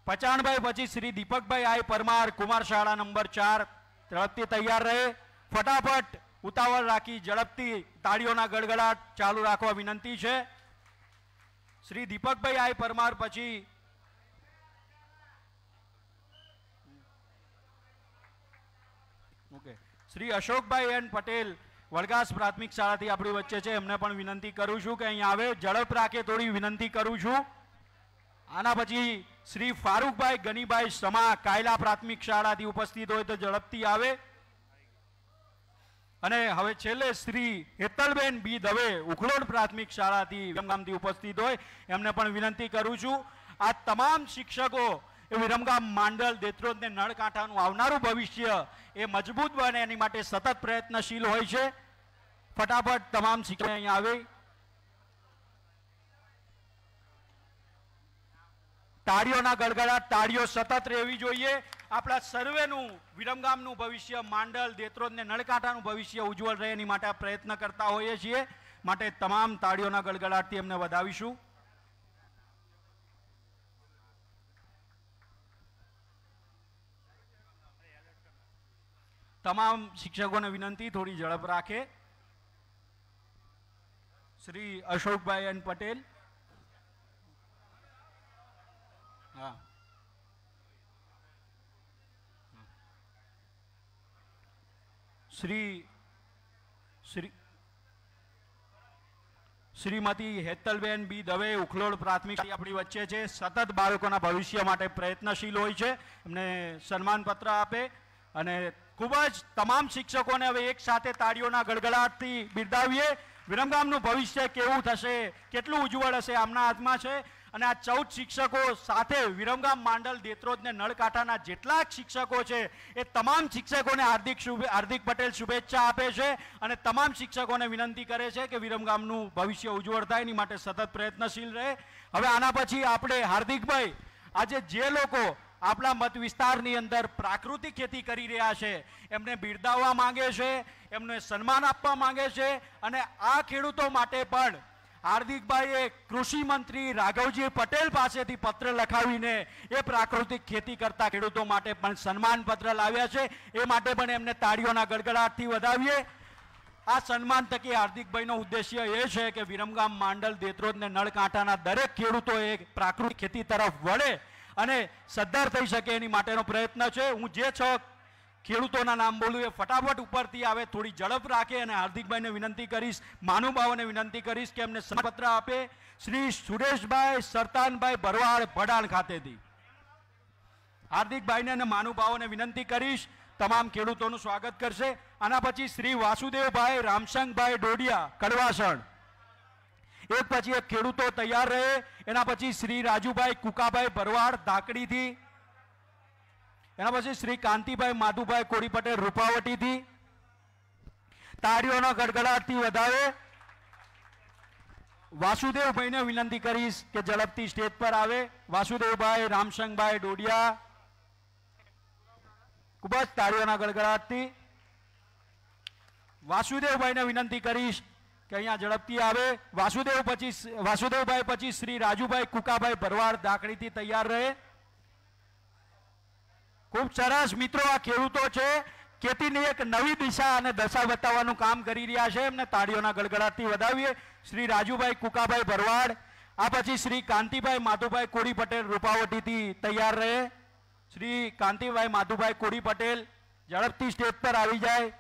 પચાણભાઈ પછી શ્રી દીપકભાઈ આઈ પરમાર, કુમાર શાળા નંબર ચાર. ઝડપથી તૈયાર રહે. ફટાફટ ઉતાવળ રાખી, ઝડપથી તાળીઓના ગડગડાટ ચાલુ રાખવા વિનંતી છે. શ્રી દીપકભાઈ આઈ પરમાર પછી ઓકે શ્રી અશોકભાઈ એન પટેલ વડગાસ પ્રાથમિક શાળાથી આપણી વચ્ચે છે. એમને પણ વિનંતી કરું છું કે અહીંયા આવે. ઝડપ રાખે થોડી વિનંતી કરું છું. આના પછી શ્રી ફારૂકભાઈ ગનીભાઈ સમા કાયલા પ્રાથમિક શાળાથી ઉપસ્થિત હોય તો ઝડપથી આવે. અને હવે છેલ્લે શ્રી હેતલબેન બી દવે ઉખલોડ પ્રાથમિક શાળાથી વિરમગામથી ઉપસ્થિત હોય. એમને પણ વિનંતી કરું છું. આ તમામ શિક્ષકો એ વિરમગામ માંડલ દેત્રોદ ને નળકાંઠાનું આવનારું ભવિષ્ય એ મજબૂત બને, એની માટે સતત પ્રયત્નશીલ હોય છે. ફટાફટ તમામ શીખે અહીંયા આવે. તાળીઓના ગળગડાટ તાળીઓ સતત રહેવી જોઈએ. આપણા સર્વેનું વિરમગામનું ભવિષ્ય, માંડલ દેત્રોદ ને નળકાંઠાનું ભવિષ્ય ઉજ્જવળ રહે, એની માટે પ્રયત્ન કરતા હોઈએ છીએ. માટે તમામ તાળીઓના ગડગડાટથી એમને વધાવીશું. તમામ શિક્ષકોને વિનંતી, થોડી ઝડપ રાખે. શ્રી અશોકભાઈ એન પટેલ. હા. શ્રી શ્રી, શ્રીમતી હેતલબેન બી દવે ઉખલોડ પ્રાથમિક આપણી વચ્ચે છે. સતત બાળકોના ભવિષ્ય માટે પ્રયત્નશીલ હોય છે. એમને સન્માનપત્ર આપે અને ખૂબ જ તમામ શિક્ષકોને હવે એક સાથે તાળીઓના ગડગડાટથી બિરદાવીએ. વિરમગામનું ભવિષ્ય કેવું થશે? કેટલું ઉજ્જવળ હશે? આમના હાથમાં છે. અને આ ચૌદ શિક્ષકો સાથે વિરમગામ માંડલ દેત્રોજને નળકાંઠાના જેટલા શિક્ષકો છે, એ તમામ શિક્ષકોને હાર્દિક હાર્દિક પટેલ શુભેચ્છા આપે છે અને તમામ શિક્ષકોને વિનંતી કરે છે કે વિરમગામનું ભવિષ્ય ઉજ્જવળ થાય, એની માટે સતત પ્રયત્નશીલ રહે. હવે આના પછી આપણે હાર્દિકભાઈ, આજે જે લોકો આપણા મત વિસ્તારની અંદર પ્રાકૃતિક ખેતી કરી રહ્યા છે. એમને બિરદાવવા માંગે છે, એમને સન્માન આપવા માંગે છે અને આ ખેડૂતો માટે પણ હાર્દિકભાઈએ કૃષિ મંત્રી રાઘવજી પટેલ પાસેથી પત્ર લખાવીને એ પ્રાકૃતિક ખેતી કરતા ખેડૂતો માટે પણ સન્માન પત્ર લાવ્યા છે. એ માટે પણ એમને તાળીઓના ગડગડાટથી વધાવીએ. આ સન્માન થકી હાર્દિકભાઈનો ઉદ્દેશ્ય એ છે કે વિરમગામ માંડલ દેત્રોદ ને નળકાંઠાના દરેક ખેડૂતો એ પ્રાકૃતિક ખેતી તરફ વળે અને સદ્ધાર થઈ શકે એની માટેનો પ્રયત્ન છે. હું જે છ ખેડૂતોના નામ બોલું એ ફટાફટ ઉપરથી આવે, થોડી ઝડપ રાખે અને હાર્દિકભાઈને વિનંતી કરીશ માનુભાવોને વિનંતી કરીશ કે એમને સમપત્ર આપે. શ્રી સુરેશભાઈ સરતાનભાઈ ભરવાડ ભડાણ ખાતેથી. હાર્દિકભાઈને અને માનુભાવોને વિનંતી કરીશ, તમામ ખેડૂતોનું સ્વાગત કરશે. આના પછી શ્રી વાસુદેવભાઈ, રામસંગભાઈ ડોડિયા, કડવાસણ. એક પછી એક ખેડૂતો તૈયાર રહે. એના પછી શ્રી રાજુભાઈ કુકાભાઈ ભરવાડ ધાકડીથી. એના પછી શ્રી કાંતિભાઈ માધુભાઈ કોડી પટેલ રૂપાવટીથી. તાળીઓનો ગડગડાટથી વધારે. વાસુદેવભાઈને વિનંતી કરીશ કે ઝડપથી સ્ટેજ પર આવે. વાસુદેવભાઈ, રામસંગભાઈ ડોડિયા. ખૂબ જ તાળીઓના ગડગડાટથી. વાસુદેવભાઈને વિનંતી કરીશ કે અહીંયા ઝડપથી આવે. વાસુદેવ પછી વાસુદેવભાઈ પછી શ્રી રાજુભાઈ કુકાભાઈ ભરવાડ દાખડીથી તૈયાર રહે. ખૂબ સરસ મિત્રો, આ ખેડૂતો છે. ખેતીની એક નવી દિશા અને દશા બતાવવાનું કામ કરી રહ્યા છે. એમને તાળીઓના ગડગડાટથી વધાવીએ. શ્રી રાજુભાઈ કુકાભાઈ ભરવાડ, આ પછી શ્રી કાંતિભાઈ માધુભાઈ કોડી પટેલ રૂપાવટીથી તૈયાર રહે. શ્રી કાંતિભાઈ માધુભાઈ કોડી પટેલ ઝડપથી સ્ટેજ પર આવી જાય.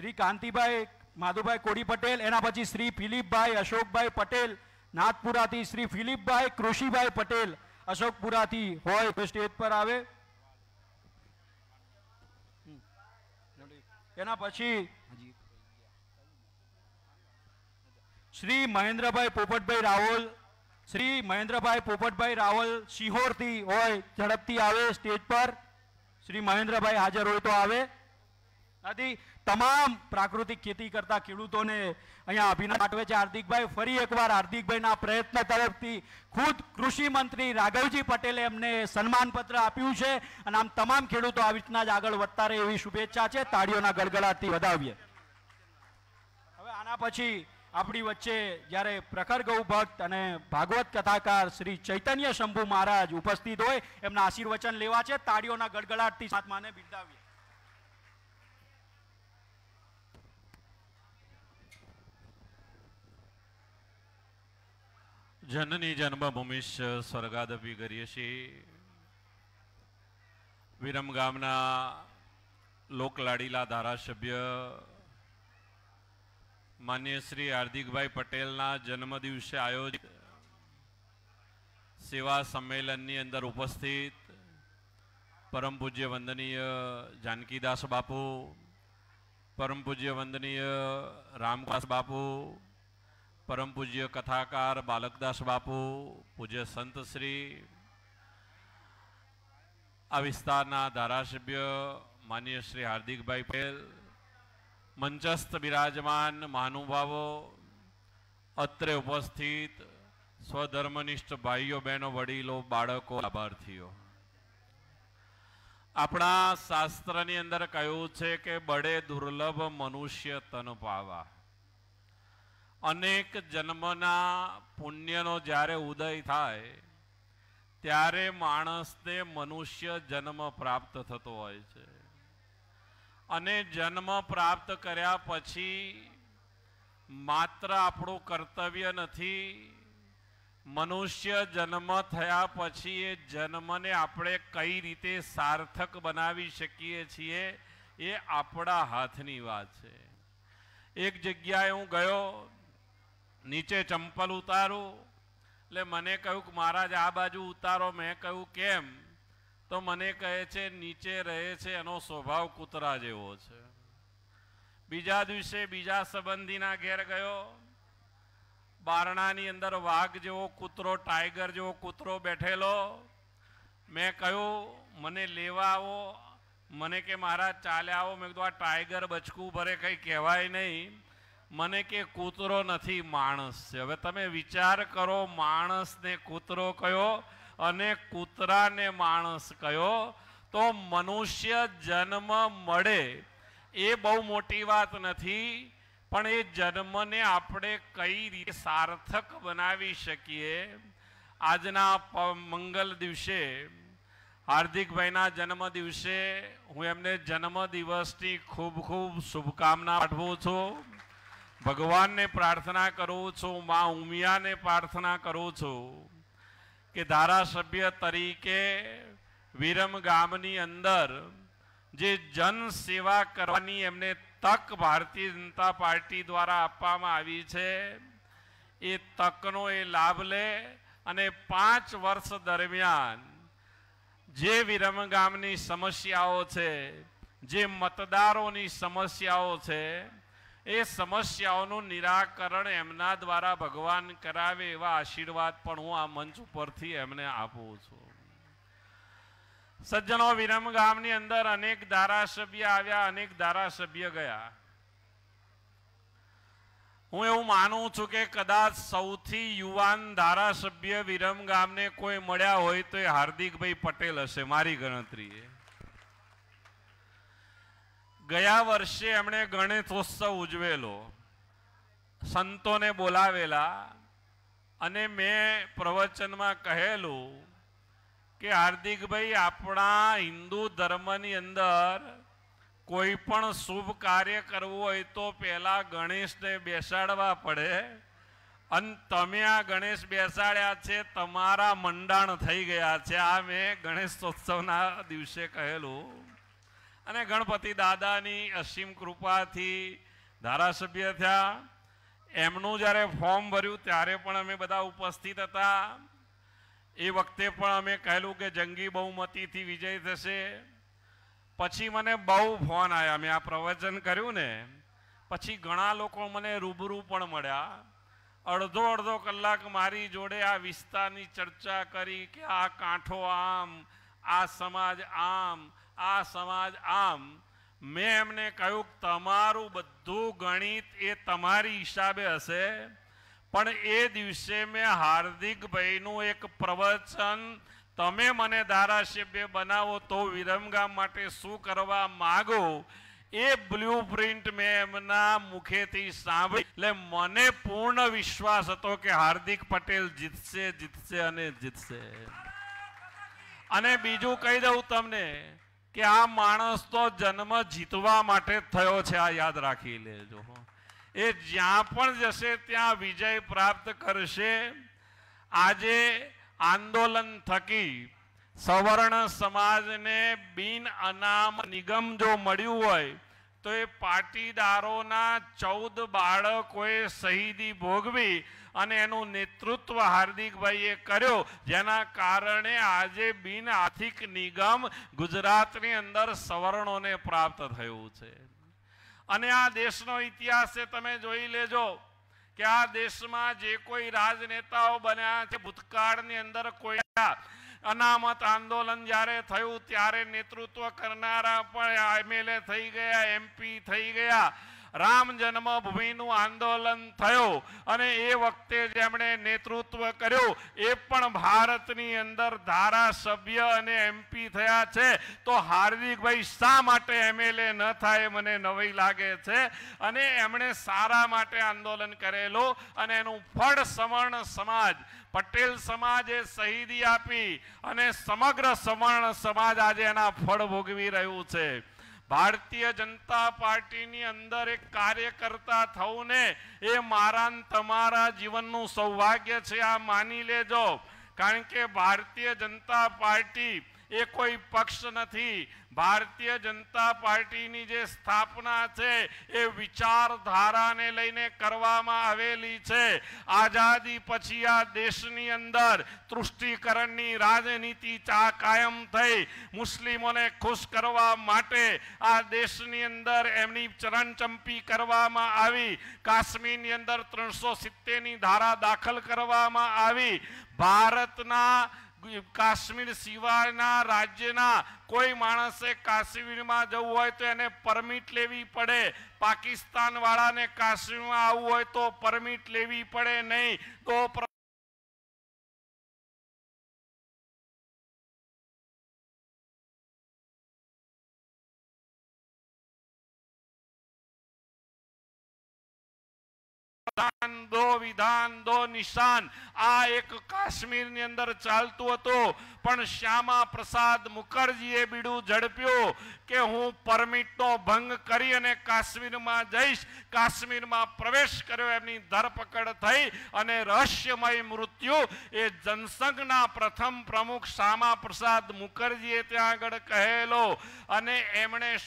શ્રી કાંતિભાઈ, માધુભાઈ કોડી પટેલ, એના પછી શ્રી ફિલિપભાઈ, અશોકભાઈ પટેલ, નાથપુરાથી શ્રી ફિલિપભાઈ, કૃષિભાઈ પટેલ, અશોકપુરાથી હોય તો સ્ટેજ પર આવે. એના પછી શ્રી મહેન્દ્રભાઈ પોપટભાઈ રાવલ, શ્રી મહેન્દ્રભાઈ પોપટભાઈ રાવલ સિહોરથી હોય, ઝડપથી આવે સ્ટેજ પર. શ્રી મહેન્દ્રભાઈ હાજર હોય તો આવે. આથી તમામ પ્રાકૃતિક ખેતી કરતા ખેડૂતોને અહીંયા અભિનંદન પાઠવે છે. હાર્દિકભાઈ, ફરી એકવાર હાર્દિકભાઈના પ્રયત્ન તરફથી ખુદ કૃષિ રાઘવજી પટેલે એમને સન્માનપત્ર આપ્યું છે અને આમ તમામ ખેડૂતો આવી રીતના જ આગળ વધતા રહે એવી શુભેચ્છા છે. તાળીઓના ગળગળાટથી વધાવીએ. હવે આના પછી આપણી વચ્ચે જ્યારે પ્રખર ગૌ ભક્ત અને ભાગવત કથાકાર શ્રી ચૈતન્ય શંભુ મહારાજ ઉપસ્થિત હોય, એમના આશીર્વચન લેવા છે. તાળીઓના ગડગડાટથી સાતમાને બિરદાવીએ. જનની જન્મભૂમિશ સ્વર્ગાદપી કરીએ છીએ. વિરમ ગામના લોકલાડીલા ધારાસભ્ય માન્ય શ્રી હાર્દિકભાઈ પટેલના જન્મદિવસે આયોજિત સેવા સંમેલનની અંદર ઉપસ્થિત પરમ પૂજ્ય વંદનીય જાનકીદાસ બાપુ, પરમ પૂજ્ય વંદનીય રામદાસ બાપુ પરમ પૂજ્ય કથાકાર બાલકદાસ બાપુ, પૂજ્ય સંતશ્રી આ વિસ્તારના ધારાસભ્ય માન્ય શ્રી હાર્દિકભાઈ પટેલ, મંચસ્થ બિરાજમાન મહાનુભાવો, અત્રે ઉપસ્થિત સ્વધર્મનિષ્ઠ ભાઈઓ, બહેનો, વડીલો, બાળકો, લાભાર્થીઓ. આપણા શાસ્ત્રની અંદર કહ્યું છે કે બડે દુર્લભ મનુષ્ય તન પાવા. અનેક જન્મના પુણ્યનો જ્યારે ઉદય થાય, ત્યારે માણસને મનુષ્ય જન્મ પ્રાપ્ત થતો હોય છે. અને જન્મ પ્રાપ્ત કર્યા પછી માત્ર આપણું કર્તવ્ય નથી, મનુષ્ય જન્મ થયા પછી એ જન્મને આપણે કઈ રીતે સાર્થક બનાવી શકીએ છીએ એ આપણા હાથની વાત છે. એક જગ્યાએ હું ગયો નીચે ચંપલ ઉતારું. એટલે મને કહ્યું કે મહારાજ, આ બાજુ ઉતારો. મેં કહ્યું, કેમ? તો મને કહે છે, નીચે રહે છે, એનો સ્વભાવ કૂતરા જેવો છે. બીજા દિવસે બીજા સંબંધીના ઘેર ગયો. બારણાની અંદર વાઘ જેવો કૂતરો, ટાઈગર જેવો કૂતરો બેઠેલો. મેં કહ્યું, મને લેવા આવો. મને કે મારા ચાલે આવો. મેં કીધું, આ ટાઈગર બચકું ભરે કંઈ કહેવાય નહીં. મને કે કૂતરો નથી માણસ. છે હવે તમે વિચાર કરો, માણસને કૂતરો કયો અને કૂતરાને માણસ કયો? તો મનુષ્ય જન્મ મળે એ બહુ મોટી વાત નથી, પણ એ જન્મને આપણે કઈ રીતે સાર્થક બનાવી શકીએ? આજના મંગલ દિવસે, હાર્દિકભાઈના જન્મ દિવસે હું એમને જન્મ દિવસની ખૂબ ખૂબ શુભકામના પાઠવું છું. ભગવાનને પ્રાર્થના કરું છું, મા ઉમિયાને પ્રાર્થના કરું છું કે ધારાસભ્ય તરીકે વિરમ ગામની અંદર જે જન સેવા કરવાની એમને તક ભારતીય જનતા પાર્ટી દ્વારા આપવામાં આવી છે, એ તકનો એ લાભ લે અને પાંચ વર્ષ દરમિયાન જે વિરમ ગામની સમસ્યાઓ છે, જે મતદારોની સમસ્યાઓ છે એ સમસ્યાઓનું નિરાકરણ એમના દ્વારા ભગવાન કરાવે એવા આશીર્વાદ પણ હું આ મંચ ઉપરથી એમને આપું છું. સજ્જનો વિરમ ગામની અંદર અનેક ધારાસભ્ય આવ્યા, અનેક ધારાસભ્ય ગયા. હું એવું માનું છું કે કદાચ સૌથી યુવાન ધારાસભ્ય વિરમ ગામને કોઈ મળ્યા હોય તો એ હાર્દિકભાઈ પટેલ હશે, મારી ગણતરીએ. ગયા વર્ષે એમણે ગણેશોત્સવ ઉજવેલો. સંતોને બોલાવેલા અને મેં પ્રવચનમાં કહેલું કે હાર્દિકભાઈ, આપણા હિન્દુ ધર્મની અંદર કોઈ પણ શુભ કાર્ય કરવું હોય તો પહેલાં ગણેશને બેસાડવા પડે અને તમે આ ગણેશ બેસાડ્યા છે, તમારા મંડાણ થઈ ગયા છે. આ મેં ગણેશોત્સવના દિવસે કહેલું. અને ગણપતિ દાદાની અસીમ કૃપાથી ધારાસભ્ય થયા. એમનું જ્યારે ફોર્મ ભર્યું ત્યારે પણ અમે બધા ઉપસ્થિત હતા. એ વખતે પણ અમે કહેલું કે જંગી બહુમતીથી વિજય થશે. પછી મને બહુ ફોન આવ્યા મેં આ પ્રવચન કર્યું ને, પછી ઘણા લોકો મને રૂબરૂ પણ મળ્યા. અડધો અડધો કલાક મારી જોડે આ વિસ્તારની ચર્ચા કરી કે આ કાંઠો આમ, આ સમાજ આમ આ સમાજ આમ, મેં એમને કહ્યું, તમારું બધું ગણિત એ તમારી હિસાબે હશે, પણ એ દિવસે મેં હાર્દિકભાઈનું એક પ્રવચન તમે મને ધારાસભ્ય બનાવો તો વિરમગામ માટે શું કરવા માગો, એ બ્લુ પ્રિન્ટ મેં એમના મુખેથી સાંભળી. એટલે મને પૂર્ણ વિશ્વાસ હતો કે હાર્દિક પટેલ જીતશે જીતશે અને જીતશે. અને બીજું કહી દઉં તમને કે આ માણસ તો જન્મ જીતવા માટે થયો છે, આ યાદ રાખી લેજો એ જ્યાં પણ જશે, ત્યાં વિજય પ્રાપ્ત કરશે. આજે આંદોલન થકી સવર્ણ સમાજને બિન અનામ નિગમ જો મળ્યું હોય, તો એ પાટીદારોના ચૌદ બાળકોએ શહીદી ભોગવી અને એનું નેતૃત્વ હાર્દિકભાઈએ કર્યો, જેના કારણે આજે બિન આર્થિક નિગમ ગુજરાતની અંદર સવર્ણોને પ્રાપ્ત થયું છે. અને આ દેશનો ઇતિહાસ છે, તમે જોઈ લેજો કે આ દેશમાં જે કોઈ રાજનેતાઓ બન્યા છે, ભૂતકાળની અંદર કોઈ અનામત આંદોલન જ્યારે થયું, ત્યારે નેતૃત્વ કરનારા પણ એમએલએ થઈ ગયા, એમપી થઈ ગયા રામ જન્મભૂમિનું આંદોલન થયું અને એ વખતે જેમણે નેતૃત્વ કર્યું, એ પણ ભારતની અંદર ધારાસભ્ય અને એમપી થયા છે. તો હાર્દિકભાઈ શા માટે એમએલએ ન થાય મને નવી લાગે છે. અને એમણે સારા માટે આંદોલન કરેલું અને એનું ફળ સવર્ણ સમાજ, પટેલ સમાજે શહીદી આપી અને સમગ્ર સવર્ણ સમાજ આજે એના ફળ ભોગવી રહ્યું છે. ભારતીય જનતા પાર્ટીની અંદર એક કાર્યકર્તા થવું ને એ મારા તમારા જીવનનું સૌભાગ્ય છે, આ માની લેજો. કારણ કે ભારતીય જનતા પાર્ટી એ કોઈ પક્ષ નથી. ભારતીય જનતા પાર્ટીની જે સ્થાપના છે એ વિચારધારાને લઈને કરવામાં આવેલી છે. આઝાદી પછી આ દેશની અંદર તૃષ્ટિકરણની રાજનીતિ ચા કાયમ થઈ. મુસ્લિમોને ખુશ કરવા માટે આ દેશની અંદર એમની ચરણચંપી કરવામાં આવી. કાશ્મીરની અંદર ત્રણસો સિત્તેરની ધારા દાખલ કરવામાં આવી. ભારતના કાશ્મીર સિવાયના રાજ્યના કોઈ માણસે કાશ્મીરમાં જવું હોય તો એને પરમિટ લેવી પડે. પાકિસ્તાન વાળાને કાશ્મીરમાં આવવું હોય તો પરમિટ લેવી પડે નહીં. તો વિધાન દો વિધાન દો નિશાન. આ એક કાશ્મીરની અંદર ચાલતું હતું. પણ શ્યામા પ્રસાદ મુખર્જીએ બીડું ઝડપ્યું કે હું પરમિટનો ભંગ કરી અને કાશ્મીરમાં જઈશ. કાશ્મીરમાં પ્રવેશ કર્યો, એમની ધરપકડ થઈ અને રહસ્યમય મૃત્યુ. એ જનસંઘના પ્રથમ પ્રમુખ શ્યામા પ્રસાદ મુખર્જીએ ત્યાં આગળ કહેલો. અને એમણે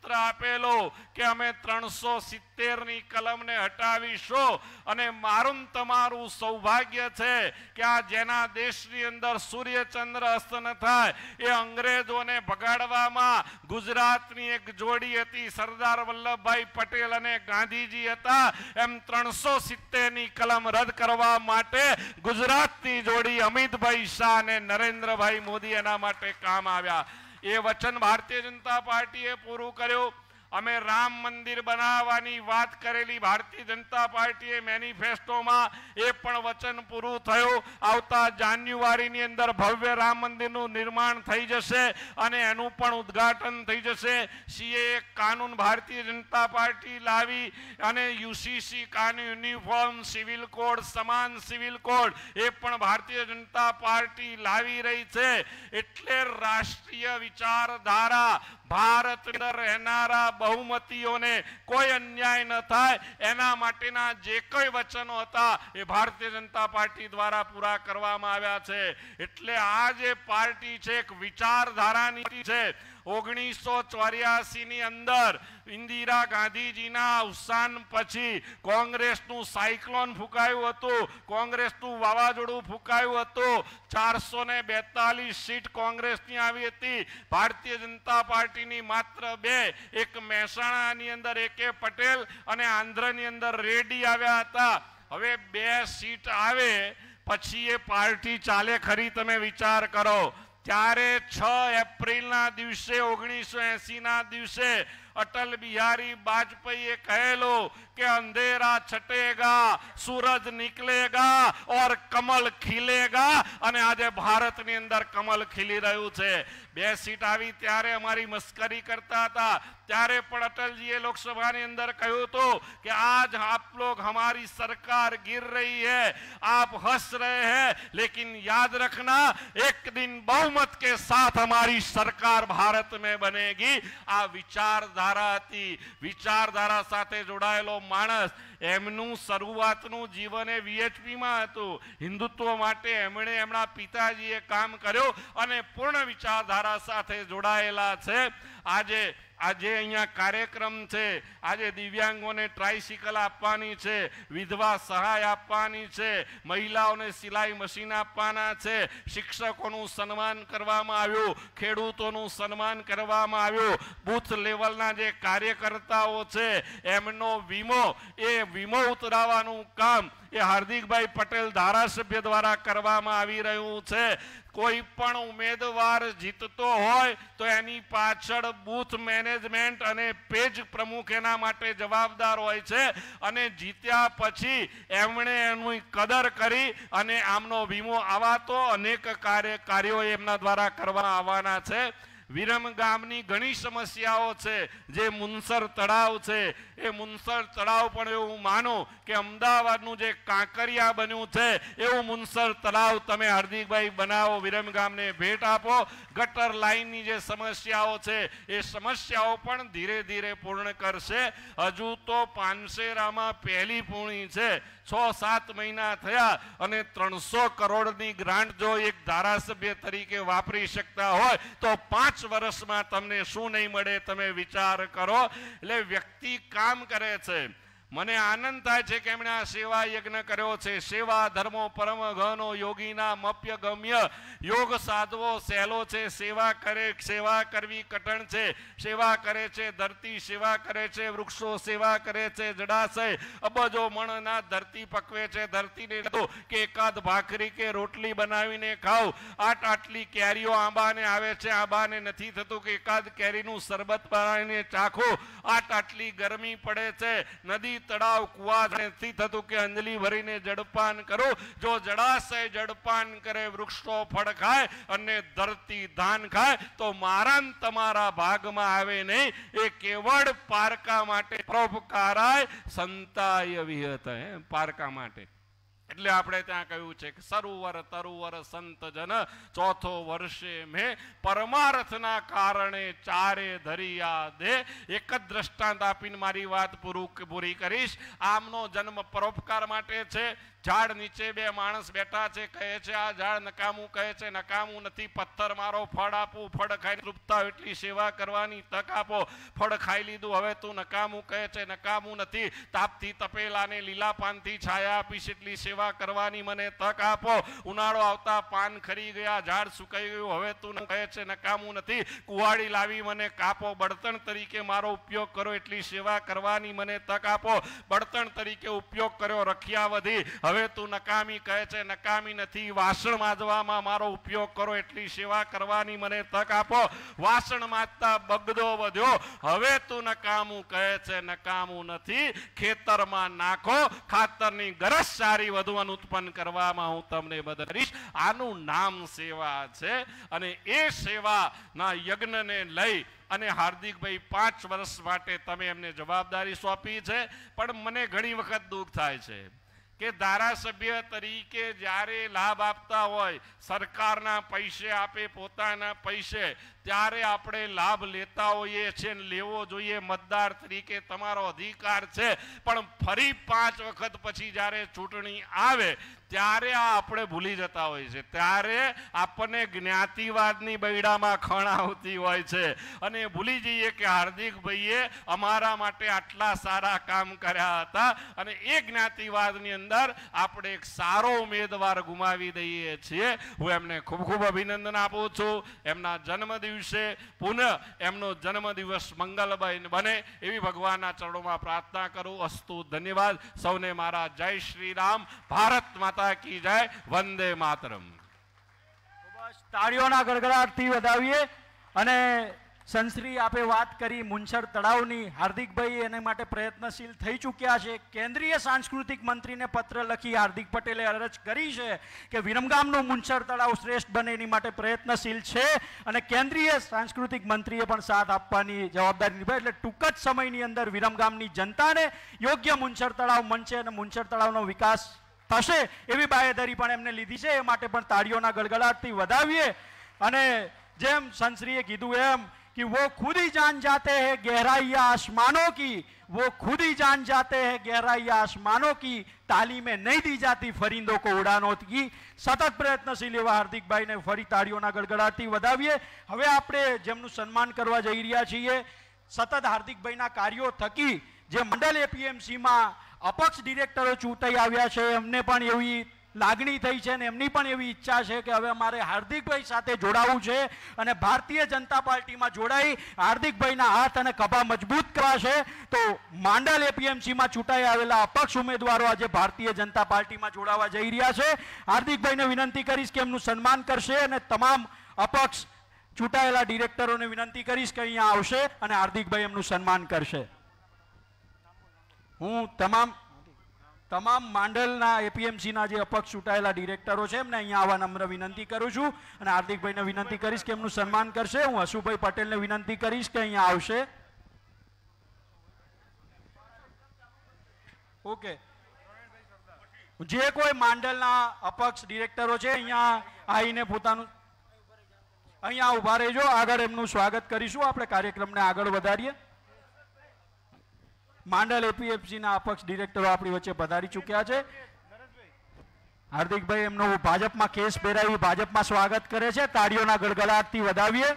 સૂત્ર આપેલો કે અમે ત્રણસો સિત્તેરની કલમને હટાવીશું અને મારું તમારું સૌભાગ્ય છે કે આ જેના દેશની અંદર સૂર્યચંદ્ર અસ્ત ન થાય, એ અંગ્રેજોને ભગાડવામાં ગુજરાતની એક જોડી હતી, સરદાર વલ્લભભાઈ પટેલ અને ગાંધીજી હતા. એમ ત્રણસો સિત્તેરની કલમ રદ કરવા માટે ગુજરાતની જોડી અમિતભાઈ શાહ અને નરેન્દ્રભાઈ મોદી એના માટે કામ આવ્યા. એ વચન ભારતીય જનતા પાર્ટીએ પૂરું કર્યું. અમે રામ મંદિર બનાવવાની વાત કરેલી ભારતીય જનતા પાર્ટીએ મેનિફેસ્ટોમાં એ પણ વચન પૂરું થયું. આવતા જાન્યુઆરીની અંદર ભવ્ય રામ મંદિરનું નિર્માણ થઈ જશે અને એનું પણ ઉદ્ઘાટન થઈ જશે. સીએ કાનૂન ભારતીય જનતા પાર્ટી લાવી અને યુસીસી કાનૂન યુનિફોર્મ, સિવિલ કોડ, સમાન સિવિલ કોડ એ પણ ભારતીય જનતા પાર્ટી લાવી રહી છે. એટલે રાષ્ટ્રીય વિચારધારા ભારત અંદર રહેનારા બહુમતીઓને કોઈ અન્યાય ન થાય. એના માટેના જે કોઈ વચનો હતા એ ભારતીય જનતા પાર્ટી દ્વારા પૂરા કરવામાં આવ્યા છે. એટલે આ જે પાર્ટી છે, એક વિચારધારાની છે ઓગણીસો ચોર્યાસી ની અંદર ઇન્દિરા ગાંધીજીના અવસાન પછી કોંગ્રેસનું સાયક્લોન ફૂંકાયું હતું, કોંગ્રેસનું વાવાઝોડું ફૂંકાયું હતું. ચારસો ને બેતાલીસ સીટ કોંગ્રેસની આવી હતી. ભારતીય જનતા પાર્ટીની માત્ર બે, એક મહેસાણાની અંદર એ કે પટેલ અને આંધ્રની અંદર રેડ્ડી આવ્યા હતા. હવે બે સીટ આવે, પછી એ પાર્ટી ચાલે ખરી તમે વિચાર કરો. ત્યારે છ એપ્રિલના દિવસે ઓગણીસો એસીના દિવસે અટલ બિહારી વાજપેયીએ કહેલો के अंधेरा छटेगा, सूरज निकलेगा और कमल खिलेगा। आज भारत अंदर कमल खिली रू बे सीट आई तेरे अमरी मस्करी करता था। तेरे पर अटल जी लोकसभा अंदर कहू तो कि आज आप लोग हमारी सरकार गिर रही है, आप हंस रहे हैं, लेकिन याद रखना, एक दिन बहुमत के साथ हमारी सरकार भारत में बनेगी। आ विचारधारा थी। विचारधारा साथ जोड़ेलो માણસ એમનું શરૂઆતનું જીવન એ વીએચપીમાં હતું. હિન્દુત્વ માટે એમણે એમના પિતાજીએ કામ કર્યું અને પૂર્ણ વિચારધારા સાથે જોડાયેલા છે. આજે આજે અહીંયા કાર્યક્રમ છે. આજે દિવ્યાંગોને ટ્રાયસિકલ આપવાની છે, વિધવા સહાય આપવાની છે, મહિલાઓને સિલાઈ મશીન આપવાના છે, શિક્ષકોનું સન્માન કરવામાં આવ્યું, ખેડૂતોનું સન્માન કરવામાં આવ્યું. બૂથ લેવલના જે કાર્યકર્તાઓ છે, એમનો વીમો એ વીમો ઉતરાવવાનું કામ એ હાર્દિકભાઈ પટેલ ધારાસભ્ય દ્વારા કરવામાં આવી રહ્યું છે. કોઈ પણ ઉમેદવાર જીતતો હોય તો એની પાછળ બૂથ મેનેજમેન્ટ અને પેજ પ્રમુખ એના માટે જવાબદાર હોય છે અને જીત્યા પછી એમણે એની કદર કરી અને આમનો વીમો આવા તો અનેક કાર્ય કાર્યો એમના દ્વારા કરવામાં આવવાના છે. વિરમ ગામની ઘણી સમસ્યાઓ છે. જે મુનસર તળાવ છે. એ મુનસર તળાવ પણ એવું માનો કે અમદાવાદનું જે કાંકરિયા બન્યું છે, એવું મુનસર તળાવ તમે હાર્દિકભાઈ બનાવો, વિરમ ગામને ભેટ આપો. ગટર લાઇનની જે સમસ્યાઓ છે, એ સમસ્યાઓ પણ ધીરે ધીરે પૂર્ણ કરશે. હજુ તો પાનસેરામાં પહેલી પૂર્ણી છે. છ, સાત મહિના થયા અને ત્રણસો કરોડની ગ્રાન્ટ જો એક ધારાસભ્ય તરીકે વાપરી શકતા હોય, તો પાંચ વર્ષમાં તમને શું નહીં મળે તમે વિચાર કરો. એટલે વ્યક્તિ કામ કરે છે. મને આનંદ થાય છે કે એમણે આ સેવા યજ્ઞ કર્યો છે. સેવા ધર્મો પરમ ઘનો યોગીના મપ્ય ગમ્ય. યોગ સાધવો સહેલો છે. સેવા કરે, સેવા કરવી કઠણ છે. સેવા કરે છે, ધરતી સેવા કરે છે, વૃક્ષો સેવા કરે છે જડાશય અબજો મણના ધરતી પકવે છે. ધરતીને કે એકાદ ભાખરી કે રોટલી બનાવીને ખાવ આટ આટલી કેરીઓ આંબાને આવે છે. આંબાને નથી થતું કે એકાદ કેરીનું શરબત બનાવીને ચાખો. આટ આટલી ગરમી પડે છે. નદી તળાવ કુવા નથી થતું કે અંજલિ ભરીને જળપાન કરો, જો જળાશય જળપાન કરે, વૃક્ષો ફળ ખાય અને ધરતી ધાન ખાય, તો મારા તમારા ભાગમાં આવે નહીં. એ કેવળ પારકા માટે પરોપકારાય, સંતાય વિહત પારકા માટે. એટલે આપણે ત્યાં કહ્યું છે કે સરોવર તરુવર સંત જન ચોથો વર્ષે મેં પરમાર્થના કારણે ચારે ધરિયા દે. એક જ દ્રષ્ટાંત આપીને મારી વાત પૂરું પૂરી કરીશ. આમનો જન્મ પરોપકાર માટે છે. ઝાડ નીચે બે માણસ બેઠા છે, કહે છે, આ ઝાડ નકામું, કહે છે, નકામું નથી, પથ્થર મારો, ફળ આપું, ફળ ખાઈ તૃપ્તા એટલી સેવા કરવાની તક આપો, ફળ ખાઈ લીધું, હવે તું નકામું, કહે છે, નકામું નથી, તાપથી તપેલાને લીલા પાનથી છાયા આપીશ એટલી સેવા કરવાની મને તક આપો. ઉનાળો આવતા પાન ખરી ગયા, ઝાડ સુકાઈ ગયું, હવે તું કહે છે, નકામું નથી, કુવાડી લાવી મને કાપો, બળતણ તરીકે મારો ઉપયોગ કરો, એટલી સેવા કરવાની મને તક આપો. બળતણ તરીકે ઉપયોગ કર્યો, રખિયા વધી હવે તું નકામી કહે છે, નકામી નથી. વાસણ માંજવામાં મારો ઉપયોગ કરો, એટલી સેવા કરવાની મને તક આપો. વાસણ માંજતા બગડો વધ્યો હવે તું નકામું કહે છે, નકામું નથી. ખેતરમાં નાખો. ખાતરની ગરજ સારી વધુ ઉત્પન્ન કરવામાં હું તમને મદદ કરીશ. આનું નામ સેવા છે અને એ સેવાના યજ્ઞને લઈ અને હાર્દિકભાઈ પાંચ વર્ષ માટે તમે એમને જવાબદારી સોંપી છે. પણ મને ઘણી વખત દુઃખ થાય છે. કે ધારાસભ્ય તરીકે જ્યારે લાભ આપતા હોય સરકારના પૈસે આપે પોતાના પૈસે ત્યારે આપણે લાભ લેતા હોઈએ છીએ લેવો જોઈએ. મતદાર તરીકે તમારો અધિકાર છે. પણ ફરી પાંચ વખત પછી જ્યારે ચૂંટણી આવે, ત્યારે આ આપણે ભૂલી જતા હોય છે ત્યારે આપણને જ્ઞાતિવાદની બૈડામાં ખણ આવતી હોય છે. અને ભૂલી જઈએ કે હાર્દિકભાઈએ અમારા માટે આટલા સારા કામ કર્યા હતા અને એ જ્ઞાતિવાદની અંદર આપણે એક સારો ઉમેદવાર ગુમાવી દઈએ છીએ. હું એમને ખૂબ ખૂબ અભિનંદન આપું છું. એમના જન્મ દિવસે પુનઃ એમનો જન્મદિવસ મંગલમય બને એવી ભગવાનના ચરણોમાં પ્રાર્થના કરું. અસ્તુ ધન્યવાદ. સૌને મારા જય શ્રી રામ ભારત માતા કી જય. વંદે માતરમ. તાળીઓના ગડગડાટથી વધાવીએ અને સંશ્રી આપે વાત કરી મુનસર તળાવની હાર્દિકભાઈ એને માટે પ્રયત્નશીલ થઈ ચૂક્યા છે. કેન્દ્રીય સાંસ્કૃતિક મંત્રીને પત્ર લખી હાર્દિક પટેલે અરજ કરી છે કે વિરમગામનું મુનસર તળાવ શ્રેષ્ઠ બને એની માટે પ્રયત્નશીલ છે અને કેન્દ્રીય સાંસ્કૃતિક મંત્રીએ પણ સાથ આપવાની જવાબદારી નિભાવી એટલે ટૂંક જ સમયની અંદર વિરમગામની જનતાને યોગ્ય મુનસર તળાવ મળશે અને મુનસર તળાવનો વિકાસ થશે એવી બાહેધરી પણ એમને લીધી છે. એ માટે પણ તાળીઓના ગડગડાટથી વધાવીએ. અને જેમ સંશ્રીએ કીધું એમ कि वो खुद ही जान जाते हैं गहराई आसमानों की वो खुद ही जान जाते हैं गहराई आसमानों की तालीमें नहीं दी जाती फरिंदों को उड़ानो की સતત પ્રયત્નશીલ એવા હાર્દિકભાઈને ફરી તાળીઓના ગડગડાટથી વધાવીએ હવે આપણે જેમનું સન્માન કરવા જઈ રહ્યા છીએ સતત હાર્દિકભાઈના કાર્યો થકી જે મંડળ એપીએમસીમાં અપક્ષ ડિરેક્ટરો ચૂંટાઈ આવ્યા છે એમને પણ એવી લાગણી થઈ છે અને એમની પણ એવી ઈચ્છા છે કે હવે અમારે હાર્દિકભાઈ સાથે જોડાવું છે અને ભારતીય જનતા પાર્ટીમાં જોડાઈ હાર્દિકભાઈના હાથ અને કભા મજબૂત કરવા છે તો માંડલ એપીએમસીમાં ચૂંટાઈ આવેલા અપક્ષ ઉમેદવારો આજે ભારતીય જનતા પાર્ટીમાં જોડાવા જઈ રહ્યા છે. હાર્દિકભાઈને વિનંતી કરીશ કે એમનું સન્માન કરશે અને તમામ અપક્ષ ચૂંટાયેલા ડિરેક્ટરોને વિનંતી કરીશ કે અહીંયા આવશે અને હાર્દિકભાઈ એમનું સન્માન કરશે. હું તમામ તમામ માંડલના એપીએમસીના જે અપક્ષ ચૂંટાયેલા ડિરેક્ટરો છે, એમને અહીંયા આવવા નમ્ર વિનંતી કરું છું અને હાર્દિકભાઈને વિનંતી કરીશ કે એમનું સન્માન કરશે. હું હસુભાઈ પટેલને વિનંતી કરીશ કે અહીંયા આવશે. ઓકે જે કોઈ માંડલના અપક્ષ ડિરેક્ટરો છે, અહીંયા આવીને પોતાનું અહીંયા ઊભા રહેજો. આગળ એમનું સ્વાગત કરીશું. આપણે કાર્યક્રમને આગળ વધારીએ. માંડલ એપીએફસીના અપક્ષ ડિરેક્ટરો આપણી વચ્ચે પધારી ચૂક્યા છે. હાર્દિકભાઈ, એમનો ભાજપમાં કેસ પહેરાવી, ભાજપમાં સ્વાગત કરે છે. તાળીઓના ગડગડાટથી વધાવીએ.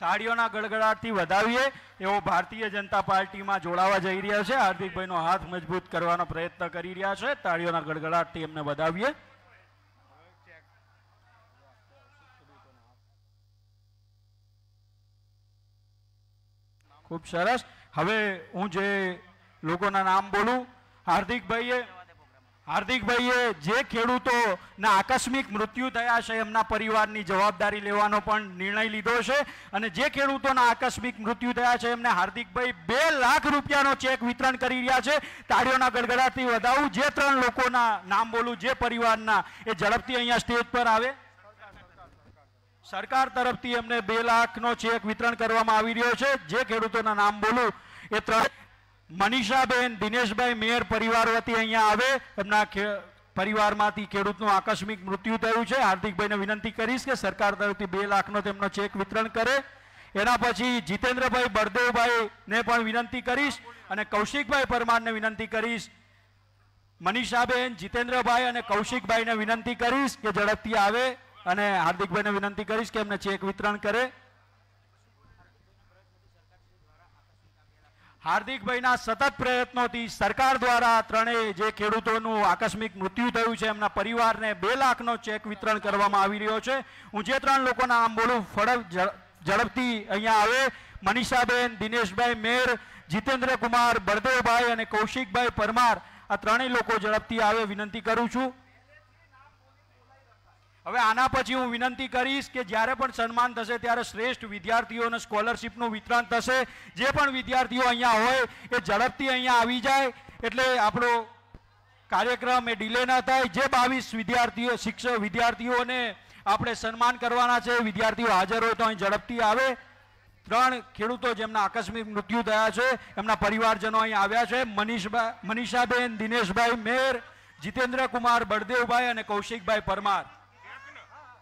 તાળીઓના ગડગડાટથી વધાવીએ એવો ભારતીય જનતા પાર્ટીમાં જોડાવા જઈ રહ્યા છે. હાર્દિકભાઈનો હાથ મજબૂત કરવાનો પ્રયત્ન કરી રહ્યા છે. તાળીઓના ગડગડાટથી એમને વધાવીએ. ખૂબ સરસ. હવે હું જે લોકોના નામ બોલું, હાર્દિકભાઈએ હાર્દિકભાઈએ જે ખેડૂતોના આકસ્મિક મૃત્યુ થયા છે, એમના પરિવારની જવાબદારી લેવાનો પણ નિર્ણય લીધો છે અને જે ખેડૂતોના આકસ્મિક મૃત્યુ થયા છે, એમને હાર્દિકભાઈ બે લાખ રૂપિયાનો ચેક વિતરણ કરી રહ્યા છે. તાળીઓના ગડગડાથી વધાવું, જે ત્રણ લોકોના નામ બોલું, જે પરિવારના, એ ઝડપથી અહીંયા સ્ટેજ પર આવે. સરકાર તરફથી એમને બે લાખનો ચેક વિતરણ કરવામાં આવી રહ્યો છે. જે ખેડૂતોના નામ બોલું, એ ત્રણ મનીષાબેન, દિનેશભાઈ મેયર પરિવાર વતી અહીંયા આવે. એમના પરિવારમાંથી ખેડૂતનું આકસ્મિક મૃત્યુ થયું છે. હાર્દિકભાઈને વિનંતી કરીશ કે સરકાર તરફથી બે લાખનો તેમનો ચેક વિતરણ કરે. એના પછી જીતેન્દ્રભાઈ બળદેવભાઈને પણ વિનંતી કરીશ અને કૌશિકભાઈ પરમારને વિનંતી કરીશ. મનીષાબેન, જીતેન્દ્રભાઈ અને કૌશિકભાઈને વિનંતી કરીશ કે ઝડપથી આવે અને હાર્દિકભાઈને વિનંતી કરીશ કે એમને ચેક વિતરણ કરે. હાર્દિકભાઈના સતત પ્રયત્નોથી સરકાર દ્વારા ત્રણેય જે ખેડૂતોનું આકસ્મિક મૃત્યુ થયું છે, એમના પરિવારને બે લાખનો ચેક વિતરણ કરવામાં આવી રહ્યો છે. હું જે ત્રણ લોકોના આમ બોલું, ફળ ઝ- ઝડપથી અહીંયા આવે. મનીષાબેન, દિનેશભાઈ, મેર જીતેન્દ્ર કુમાર બળદેવભાઈ અને કૌશિકભાઈ પરમાર આ ત્રણેય લોકો ઝડપથી આવે, વિનંતી કરું છું. હવે આના પછી હું વિનંતી કરીશ કે જ્યારે પણ સન્માન થશે, ત્યારે શ્રેષ્ઠ વિદ્યાર્થીઓને સ્કોલરશિપનું વિતરણ થશે. જે પણ વિદ્યાર્થીઓ અહીંયા હોય, એ ઝડપથી અહીંયા આવી જાય. એટલે આપણો કાર્યક્રમ એ ડિલે ન થાય. જે બાવીસ વિદ્યાર્થીઓ, શિક્ષક વિદ્યાર્થીઓને આપણે સન્માન કરવાના છે, વિદ્યાર્થીઓ હાજર હોય તો અહીં ઝડપથી આવે. ત્રણ ખેડૂતો જેમના આકસ્મિક મૃત્યુ થયા છે, એમના પરિવારજનો અહીં આવ્યા છે. મનીષભાઈ મનીષાબેન, દિનેશભાઈ મેર જીતેન્દ્ર કુમાર બળદેવભાઈ અને કૌશિકભાઈ પરમાર.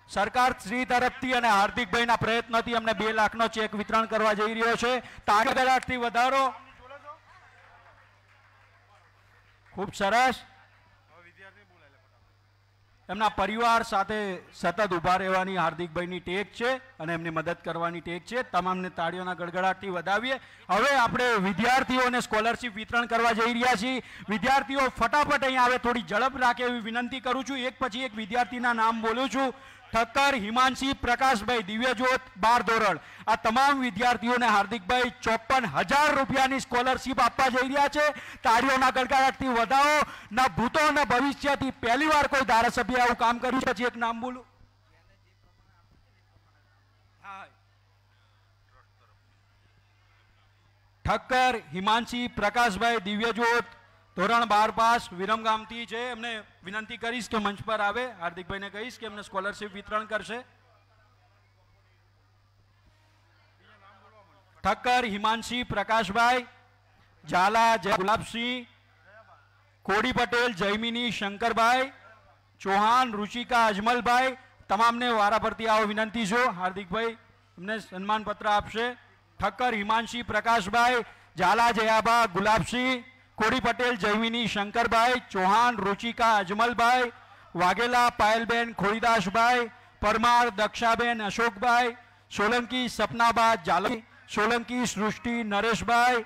સરકાર શ્રી તરફથી અને હાર્દિકભાઈના પ્રયત્નથી અમને બે લાખનો ચેક વિતરણ કરવા જઈ રહ્યો છે. તાગડાટથી વધારો. ખૂબ સરસ. એમના પરિવાર સાથે સતત ઊભા રહેવાની હાર્દિકભાઈની ટેક છે. અને એમની મદદ કરવાની ટેક છે. તમામને તાળીઓના ગડગડાટથી વધાવીએ. હવે આપણે વિદ્યાર્થીઓને સ્કોલરશિપ વિતરણ કરવા જઈ રહ્યા છીએ. વિદ્યાર્થીઓ ફટાફટ અહીંયા આવે, થોડી ઝડપ રાખે એવી વિનંતી કરું છું. એક પછી એક વિદ્યાર્થીના નામ બોલું છું. ઠક્કર, હિમાંશી, પ્રકાશભાઈ, દિવ્યજ્યોત, બાર ધોરણ. આ તમામ વિદ્યાર્થીઓને હાર્દિકભાઈ ચોપન હજાર રૂપિયાની સ્કોલરશિપ આપવા જઈ રહ્યા છે. તાળીઓના ગડગડાટથી વધાવો. ના ભૂતો, ના ભવિષ્યથી પહેલી વાર કોઈ ધારાસભ્ય આવું કામ કર્યું છે. એક નામ બોલું. ઠક્કર, હિમાંશી, પ્રકાશભાઈ દિવ્યજોત ધોરણ બાર પાસ વિરમગામથી છે. એમને વિનંતી કરીશ કે મંચ પર આવે. હાર્દિકભાઈને કહીશ કે એમને સ્કોલરશિપ વિતરણ કરશે. ઠક્કર, હિમાંશી, પ્રકાશભાઈ, ઝાલા, જય ગુલાબસિંહ, કોડી પટેલ, જયમિની, શંકરભાઈ, ચૌહાણ, રુચિકા, અજમલભાઈ, તમામને વારાફરતી આવો વિનંતી છો. હાર્દિકભાઈ, એમને સન્માનપત્ર આપશે. ઠક્કર, હિમાંશી, પ્રકાશભાઈ ઝાલા જયાબા ગુલાબસિંહ કોડી પટેલ જયમિની શંકરભાઈ, ચૌહાણ, રુચિકા, અજમલભાઈ, વાઘેલા, પાયલબેન, ખોડીદાસભાઈ, પરમાર, દક્ષાબેન, અશોકભાઈ, સોલંકી, સપનાબા જાલવી સોલંકી, સૃષ્ટિ, નરેશભાઈ,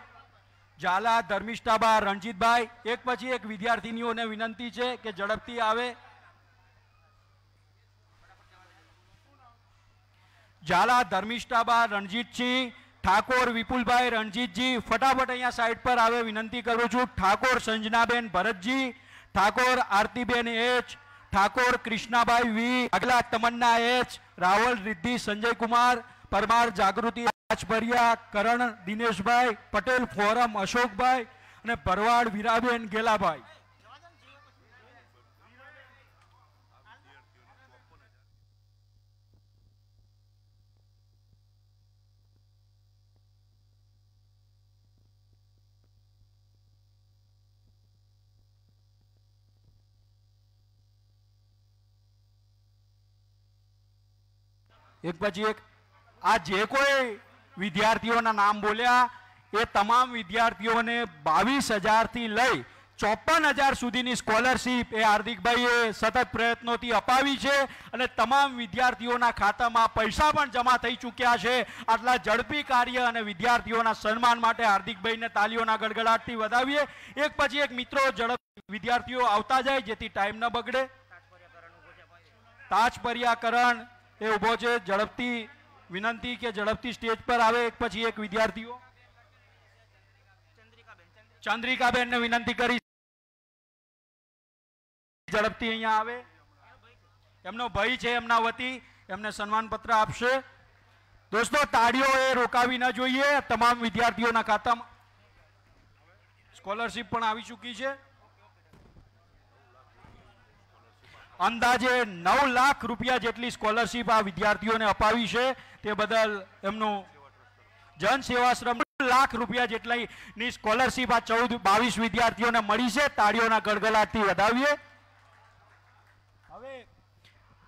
ઝાલા, ધર્મિષ્ઠાબા, રણજીતભાઈ. એક પછી એક વિદ્યાર્થીનીઓને વિનંતી છે કે ઝડપથી આવે. ઝાલા, ધર્મિષ્ઠાબા, રણજીતસિંહ ઠાકોર વિપુલભાઈ રણજીતજી ફટાફટ અહીંયા સાઈડ પર આવે, વિનંતી કરું છું. Thakor Sanjanaben Bharatji, Thakor Aartiben H, Thakor Krishnabhai V, Agla Tamanna H, Raval Riddhi, Sanjaykumar, Parmar Jagruti Rajbhariya Karan, Dineshbhai Patel, Foram, Ashokbhai અને ભરવાડ વીરાબેન ગેલાભાઈ. એક પછી એક, આ જે કોઈ વિદ્યાર્થીઓના નામ બોલ્યા, એ તમામ વિદ્યાર્થીઓને બાવીસ હજારથી લઈ ચોપન હજાર સુધીની સ્કોલરશીપ એ હાર્દિકભાઈએ સતત પ્રયત્નોથી અપાવી છે અને તમામ વિદ્યાર્થીઓના ખાતામાં પૈસા પણ જમા થઈ ચૂક્યા છે. આટલા ઝડપી કાર્ય અને વિદ્યાર્થીઓના સન્માન માટે હાર્દિકભાઈને તાલીઓના ગડગડાટથી વધાવીએ. એક પછી એક મિત્રો ઝડપ વિદ્યાર્થીઓ આવતા જાય, જેથી ટાઈમ ન બગડે. તાજ પર્યાકરણ એ ઊભો છે, ઝડપથી, વિનંતી કે ઝડપથી સ્ટેજ પર આવે, એક પછી એક વિદ્યાર્થીઓ. ચંદ્રિકાબેનને વિનંતી કરી. ઝડપથી અહીંયા આવે. એમનો ભય છે, એમના વતી, એમને સન્માન પત્ર આપશે. દોસ્તો, તાળીઓ એ રોકાવી ન જોઈએ, તમામ વિદ્યાર્થીઓના ખાતામાં. સ્કોલરશિપ પણ આવી ચૂકી છે. અંદાજે નવ લાખ રૂપિયા જેટલી સ્કોલરશીપ આ વિદ્યાર્થીઓને અપાવી છે. તે બદલ એમનું જન સેવાશ્રમ લાખ રૂપિયા જેટલીની સ્કોલરશીપ આ ચૌદ બાવીસ વિદ્યાર્થીઓને મળી છે. તાળીઓના ગળગલાટથી વધાવીએ. હવે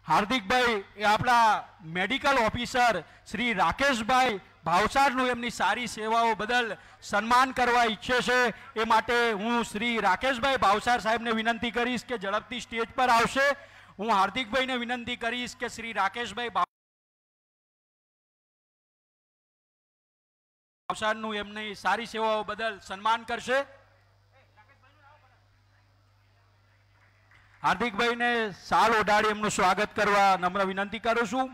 હાર્દિકભાઈ, એ આપણા મેડિકલ ઓફિસર શ્રી રાકેશભાઈ ભાવસારનું એમની સારી સેવાઓ બદલ સન્માન કરવા ઈચ્છે છે. એ માટે હું શ્રી રાકેશભાઈ ભાવસાર સાહેબને વિનંતી કરીશ કે ઝડપથી સ્ટેજ પર આવશે. હું હાર્દિકભાઈને વિનંતી કરીશ કે શ્રી રાકેશભાઈ ભાવસારનું એમની સારી સેવાઓ બદલ સન્માન કરશે. હાર્દિકભાઈને સાલ ઓઢાડી એમનું સ્વાગત કરવા નમ્ર વિનંતી કરું છું.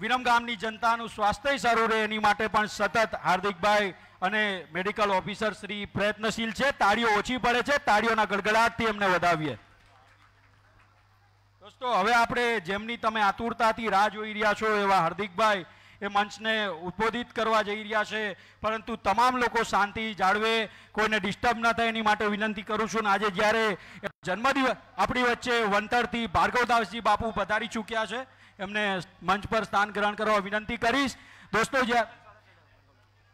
વિરમ ગામની જનતાનું સ્વાસ્થ્ય સારું રહે એની માટે પણ સતત હાર્દિકભાઈ અને મેડિકલ ઓફિસર શ્રી પ્રયત્નશીલ છે. તાળીઓ ઓછી પડે છે. તાળીઓના ગડગડાટથી એમને વધાવીએ. દોસ્તો, હવે આપણે જેમની તમે આતુરતાથી રાહ જોઈ રહ્યા છો એવા હાર્દિકભાઈ એ મંચને ઉદ્બોધિત કરવા જઈ રહ્યા છે. પરંતુ તમામ લોકો શાંતિ જાળવે, કોઈને ડિસ્ટર્બ ન થાય એની માટે વિનંતી કરું છું. અને આજે જ્યારે જન્મદિવસ આપણી વચ્ચે વંતરથી ભાર્ગવદાસજી બાપુ પધારી ચૂક્યા છે. એમને મંચ પર સ્થાન ગ્રહણ કરવા વિનંતી કરીશ. દોસ્તો જ્યાં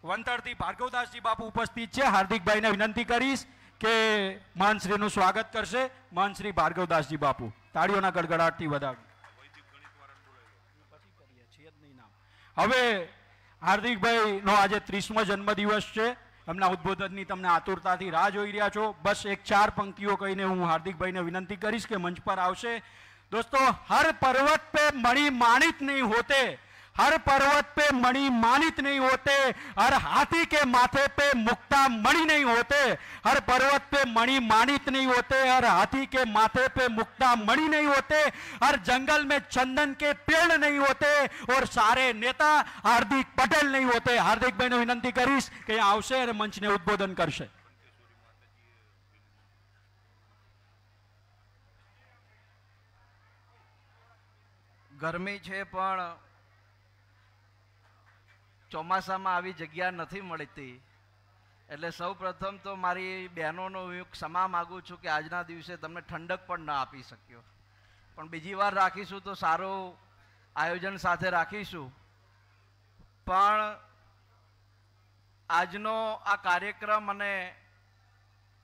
વંતરથી ભાર્ગવદાસજી બાપુ ઉપસ્થિત છે, હાર્દિકભાઈને વિનંતી કરીશ કે મહંતશ્રીનું સ્વાગત કરશે. મહંતશ્રી ભાર્ગવદાસજી બાપુ, તાળીઓના ગડગડાટથી વધાવી હવે હાર્દિકભાઈનો આજે ત્રીસમો જન્મદિવસ છે. એમના ઉદ્બોધનની તમને આતુરતાથી રાહ જોઈ રહ્યા છો. બસ એક ચાર પંક્તિઓ કહીને હું હાર્દિકભાઈને વિનંતી કરીશ કે મંચ પર આવશે. दोस्तों हर पर्वत पे मणि मानित नहीं होते हर पर्वत पे मणि मानित नहीं होते हर हाथी के माथे पे मुक्ता मणि नहीं होते हर पर्वत पे मणि मानित नहीं होते हर हाथी के माथे पे मुक्ता मणि नहीं होते हर जंगल में चंदन के पेड़ नहीं होते और सारे नेता हार्दिक पटेल नहीं होते हार्दिक भाई विनंती करीश કે અહીંયા આવશે અને મંચને ઉદ્બોધન કરશે ગરમી છે, પણ ચોમાસામાં આવી જગ્યા નથી મળતી. એટલે સૌ પ્રથમ તો મારી બહેનોનો હું ક્ષમા માગું છું કે આજના દિવસે તમને ઠંડક પણ ન આપી શક્યો. પણ બીજી વાર રાખીશું તો સારું આયોજન સાથે રાખીશું. પણ આજનો આ કાર્યક્રમ અને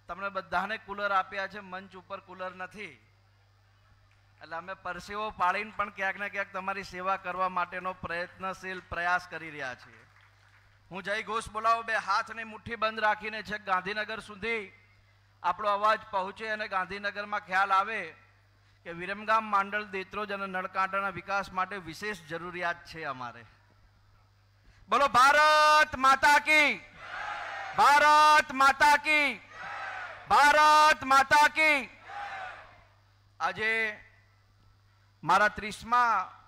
તમને બધાને કુલર આપ્યા છે, મંચ ઉપર કુલર નથી. એટલે અમે પરસેવો પાડીને પણ ક્યાંક ને ક્યાંક તમારી સેવા કરવા માટેનો પ્રયત્નશીલ પ્રયાસ કરી રહ્યા છીએ. હું જય ઘોષ બોલાવો, બે હાથની મુઠ્ઠી બંધ રાખીને છે ગાંધીનગર સુધી આપણો અવાજ પહોંચે અને ગાંધીનગરમાં ખ્યાલ આવે કે વિરમગામ માંડળ દેત્રોજ અને નળકાંટાના વિકાસ માટે વિશેષ જરૂરિયાત છે અમારે. બોલો, ભારત માતા કી! ભારત માતા કી! ભારત માતા કી! આજે મારા ત્રીસમા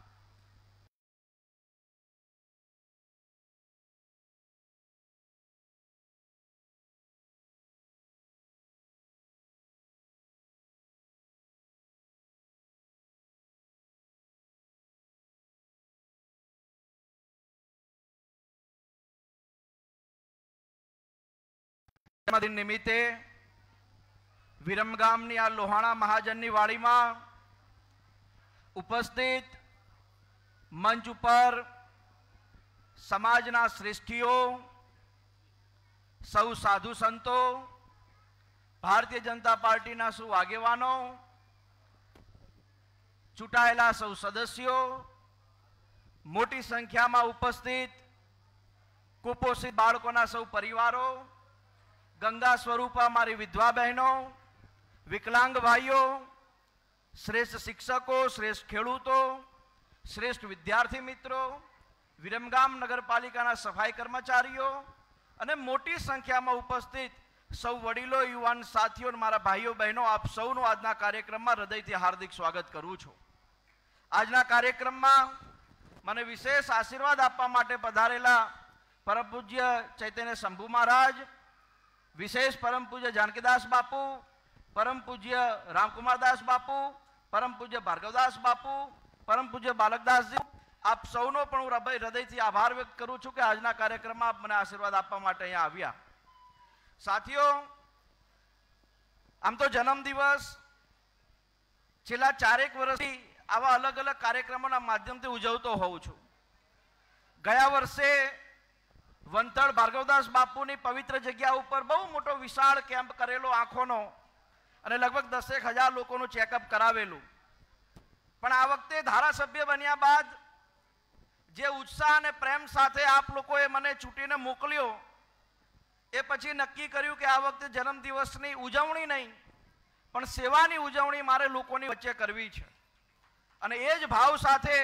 જન્મદિન નિમિત્તે વિરમગામની આ લોહાણા મહાજનની વાડીમાં ઉપસ્થિત મંચ ઉપર સમાજના શ્રેષ્ઠીઓ, સૌ સાધુ સંતો, ભારતીય જનતા પાર્ટીના સૌ આગેવાનો, ચૂંટાયેલા સૌ સદસ્યો, મોટી સંખ્યામાં ઉપસ્થિત કુપોષિત બાળકોના સૌ પરિવારો, ગંગા સ્વરૂપા મારી વિધવા બહેનો, વિકલાંગ ભાઈઓ શ્રેષ્ઠ શિક્ષકો, શ્રેષ્ઠ ખેડૂતો, શ્રેષ્ઠ વિદ્યાર્થી મિત્રો, વિરમગામ નગરપાલિકાના સફાઈ કર્મચારીઓ અને મોટી સંખ્યામાં ઉપસ્થિત સૌ વડીલો, યુવાન સાથીઓ મારા ભાઈઓ, બહેનો, આપ સૌનું આજના કાર્યક્રમમાં હૃદયથી હાર્દિક સ્વાગત કરું છું. આજના કાર્યક્રમમાં મને વિશેષ આશીર્વાદ આપવા માટે પધારેલા પરમ પૂજ્ય ચૈતન્ય શંભુ મહારાજ, વિશેષ પરમ પૂજ્ય જાનકીદાસ બાપુ, પરમ પૂજ્ય રામકુમારદાસ બાપુ પરમ પૂજ્ય ભાર્ગવદાસ બાપુ, પરમ પૂજ્ય બાલકદાસજી, આપ સૌનો પણ હું હૃદય- હૃદયથી આભાર વ્યક્ત કરું છું કે આજના કાર્યક્રમમાં આપ મને આશીર્વાદ આપવા માટે અહીંયા આવ્યા. સાથીઓ, આમ તો જન્મદિવસ છેલ્લા ચારેક વર્ષથી આવા અલગ અલગ કાર્યક્રમોના માધ્યમથી ઉજવતો હોઉં છું. ગયા વર્ષે વંથળ ભાર્ગવદાસ બાપુની પવિત્ર જગ્યા ઉપર બહુ મોટો વિશાળ કેમ્પ કરેલો આંખોનો અને લગભગ દસેક હજાર લોકોનું ચેકઅપ કરાવેલું. પણ આ વખતે ધારાસભ્ય બન્યા બાદ જે ઉત્સાહ અને પ્રેમ સાથે આપ લોકોએ મને ચૂંટીને મોકલ્યો, એ પછી નક્કી કર્યું કે આ વખતે જન્મદિવસની ઉજવણી નહીં, પણ સેવાની ઉજવણી મારે લોકોની વચ્ચે કરવી છે. અને એ જ ભાવ સાથે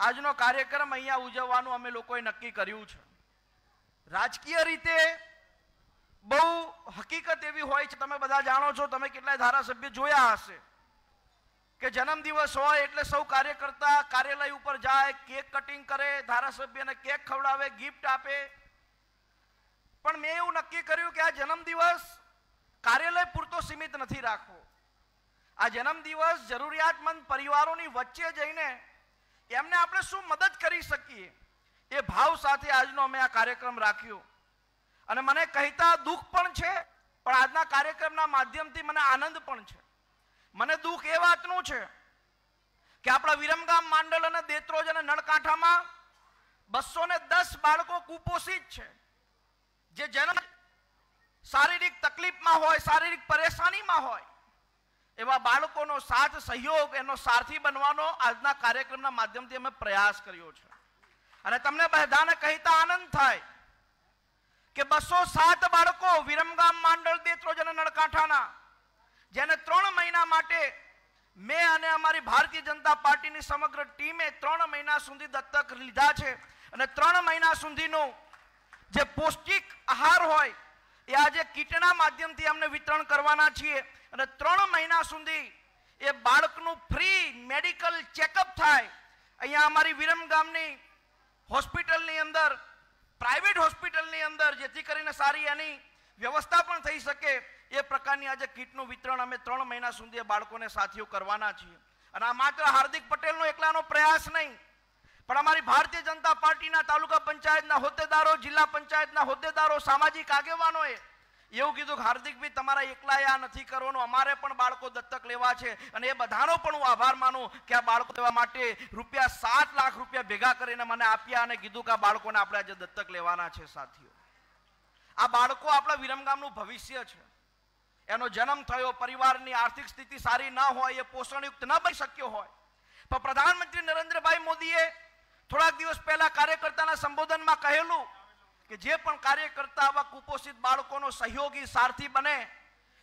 આજનો કાર્યક્રમ અહીંયા ઉજવવાનું અમે લોકોએ નક્કી કર્યું છે. રાજકીય રીતે બહુ હકીકત એવી હોય છે, તમે બધા જાણો છો, તમે કેટલાય ધારાસભ્ય જોયા હશે કે જન્મદિવસ હોય એટલે સૌ કાર્યકર્તા કાર્યાલય ઉપર જાય, કેક કટિંગ કરે, ધારાસભ્યને કેક ખવડાવે ગિફ્ટ આપે. પણ મેં એવું નક્કી કર્યું કે આ જન્મદિવસ કાર્યાલય પૂરતો સીમિત નથી રાખવો. આ જન્મદિવસ જરૂરિયાતમંદ પરિવારોની વચ્ચે જઈને એમને આપણે શું મદદ કરી શકીએ? એ ભાવ સાથે આજનો અમે આ કાર્યક્રમ રાખ્યો. અને મને કહેતા દુઃખ પણ છે, પણ આજના કાર્યક્રમના માધ્યમથી મને આનંદ પણ છે. મને દુઃખ એ વાતનું છે કે આપણા વિરમગામ માંડલ અને દેત્રોજ અને નળકાંઠામાં બસો ને દસ બાળકો કુપોષિત છે. જે જેના શારીરિક તકલીફમાં હોય, શારીરિક પરેશાનીમાં હોય, એવા બાળકોનો સાથ, સહયોગ, એનો સારથી બનવાનો આજના કાર્યક્રમના માધ્યમથી અમે પ્રયાસ કર્યો છે. અને તમને બધાને કહેતા આનંદ થાય કે બસો સાત બાળકો વિરમગામ માંડળ દેત્રોજ અને નળકાંઠાના. જેને ત્રણ મહિના માટે મેં અને અમારી ભારતીય જનતા પાર્ટીની સમગ્ર ટીમે ત્રણ મહિના સુધી દત્તક લીધા છે. અને ત્રણ મહિના સુધીનું જે પૌષ્ટિક આહાર હોય, એ આજે કીટના માધ્યમથી અમને વિતરણ કરવાના છીએ. અને ત્રણ મહિના સુધી એ બાળકનું ફ્રી મેડિકલ ચેકઅપ થાય. અહીંયા અમારી વિરમ ગામની હોસ્પિટલની અંદર પ્રાઇવેટ હોસ્પિટલની અંદર, જેથી કરીને સારી એની વ્યવસ્થા પણ થઈ શકે, એ પ્રકારની આજે કીટનું વિતરણ અમે ત્રણ મહિના સુધી બાળકોને સાથીઓ કરવાના છીએ. અને આ માત્ર હાર્દિક પટેલનો એકલાનો પ્રયાસ નહીં, પણ અમારી ભારતીય જનતા પાર્ટીના તાલુકા પંચાયતના હોદ્દેદારો, જિલ્લા પંચાયતના હોદ્દેદારો, સામાજિક આગેવાનોએ એવું કીધું કે હાર્દિકભાઈ તમારા એકલાએ આ નથી કરવાનું, અમારે પણ બાળકો દત્તક લેવા છે. અને એ બધાનો પણ હું આભાર માનું કે આ બાળકો લેવા માટે રૂપિયા સાત લાખ રૂપિયા ભેગા કરીને મને આપ્યા અને કીધું કે આ બાળકોને આપણે આજે દત્તક લેવાના છે, સાથીઓ. આ બાળકો આપણા વિરમગામનું ભવિષ્ય છે. એનો જન્મ થયો, પરિવારની આર્થિક સ્થિતિ સારી ન હોય, એ પોષણયુક્ત ન બની શક્યો હોય. પણ પ્રધાનમંત્રી નરેન્દ્રભાઈ મોદીએ થોડાક દિવસ પહેલા કાર્યકર્તાના સંબોધનમાં કહેલું કે જે પણ કાર્યકર્તા આવા કુપોષિત બાળકોનો સહયોગી, સારથી બને,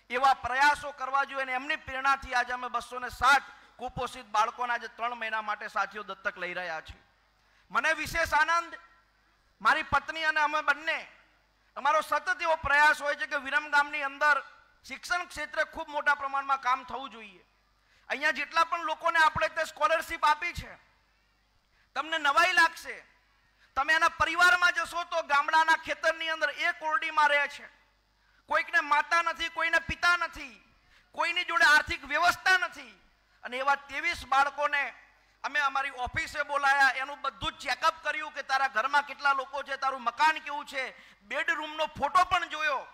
એવા પ્રયાસો કરવા જોઈએ અને એમની પ્રેરણાથી આજે અમે બસો ને સાઠ કુપોષિત બાળકોના આજે ત્રણ મહિના માટે સાથીઓ દત્તક લઈ રહ્યા છીએ. મને વિશેષ આનંદ, મારી પત્ની અને અમે બંને, અમારો સતત એવો પ્રયાસ હોય છે કે વિરમગામની અંદર શિક્ષણ ક્ષેત્રે ખૂબ મોટા પ્રમાણમાં કામ થવું જોઈએ. અહીંયા જેટલા પણ લોકોને આપણે તે સ્કોલરશિપ આપી છે, તમને નવાઈ લાગશે તમે એના પરિવારમાં જશો તો ગામડાના ખેતરની અંદર એ કોરડીમાં રહે છે. કોઈકને માતા નથી, કોઈને પિતા નથી, કોઈની જોડે આર્થિક વ્યવસ્થા નથી. અને એવા ત્રેવીસ બાળકોને અમે અમારી ઓફિસે બોલાયા, એનું બધું ચેકઅપ કર્યું કે તારા ઘરમાં કેટલા લોકો છે, તારું મકાન કેવું છે. બેડરૂમનો ફોટો પણ જોયો.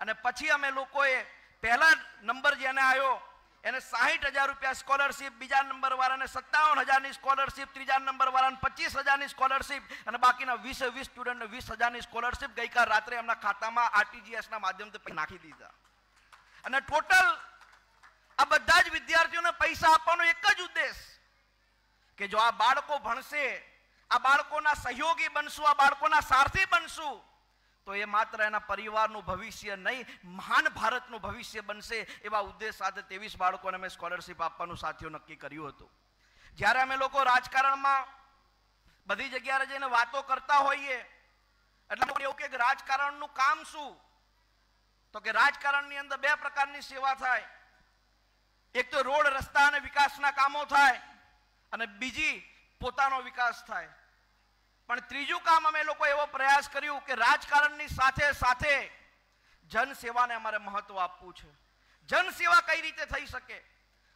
અને પછી અમે લોકોએ પહેલા નંબર જેને આવ્યો એને સાહીઠ હજાર રૂપિયા સ્કોલરશીપ બીજા નંબર વાળાને સત્તાવન હજારની સ્કોલરશીપ ત્રીજા નંબર વાળાને પચીસ હજારની સ્કોલરશીપ અને બાકીના વીસ વીસ સ્ટુડન્ટને વીસ હજારની સ્કોલરશીપ ગઈકાલ રાત્રે એમના ખાતામાં આરટીજીએસના માધ્યમથી નાખી દીધા. અને ટોટલ આ બધા જ વિદ્યાર્થીઓને પૈસા આપવાનો એક જ ઉદ્દેશ કે જો આ બાળકો ભણશે, આ બાળકોના સહયોગી બનશું, આ બાળકોના સારથી બનશું તો એ માત્ર એના પરિવારનું ભવિષ્ય નહીં, મહાન ભારતનું ભવિષ્ય બનશે એવા ઉદ્દેશ સાથે ત્રેવીસ બાળકોને અમે સ્કોલરશીપ આપવાનું સાથીઓ નક્કી કર્યું હતું. જ્યારે અમે લોકો રાજકારણમાં બધી જગ્યાએ જઈને વાતો કરતા હોઈએ, એટલે એવું કે રાજકારણનું કામ શું? તો કે રાજકારણની અંદર બે પ્રકારની સેવા થાય. એક તો રોડ રસ્તા અને વિકાસના કામો થાય અને બીજી પોતાનો વિકાસ થાય. પણ ત્રીજું કામ અમે લોકો એવો પ્રયાસ કર્યું કે રાજકારણની સાથે સાથે જનસેવાને અમારે મહત્વ આપવું છે. જનસેવા કઈ રીતે થઈ શકે?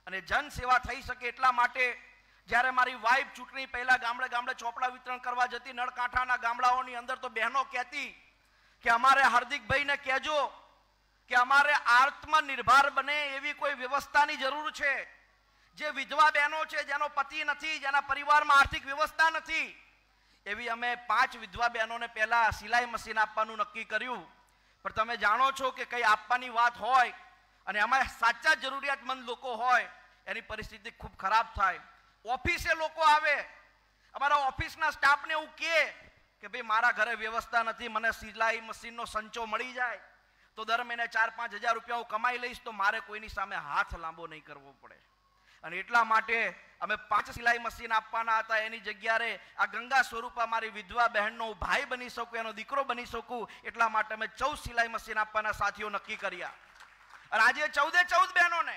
અને જનસેવા થઈ શકે એટલા માટે જ્યારે મારી વાઈફ ચૂંટણી પહેલા ગામડે ગામડે ચોપડા વિતરણ કરવા જતી, નળકાંઠાના ગામડાઓની અંદર તો બહેનો કહેતી કે અમારે હાર્દિકભાઈને કહેજો કે અમારે આત્મનિર્ભર બને એવી કોઈ વ્યવસ્થાની જરૂર છે. જે વિધવા બહેનો છે, જેનો પતિ નથી, જેના પરિવારમાં આર્થિક વ્યવસ્થા નથી એવી અમે પાંચ વિધવા બહેનોને પહેલાં સિલાઈ મશીન આપવાનું નક્કી કર્યું. પણ તમે જાણો છો કે કંઈ આપવાની વાત હોય અને એમાં સાચા જરૂરિયાતમંદ લોકો હોય, એની પરિસ્થિતિ ખૂબ ખરાબ થાય. ઓફિસે લોકો આવે, અમારા ઓફિસના સ્ટાફને એવું કહે કે ભાઈ, મારા ઘરે વ્યવસ્થા નથી, મને સિલાઈ મશીનનો સંચો મળી જાય. તો દર મહિને ચાર પાંચ હજાર રૂપિયા હું કમાઈ લઈશ, તો મારે કોઈની સામે હાથ લાંબો નહીં કરવો પડે. અને એટલા માટે અમે પાંચ સિલાઈ મશીન આપવાના હતા એની જગ્યાએ આ ગંગા સ્વરૂપા મારી વિધવા બહેનનો હું ભાઈ બની શકું, એનો દીકરો બની શકું, એટલા માટે અમે ચૌદ સિલાઈ મશીન આપવાના સાથીઓ નક્કી કર્યા. અને આજે ચૌદે ચૌદ બહેનોને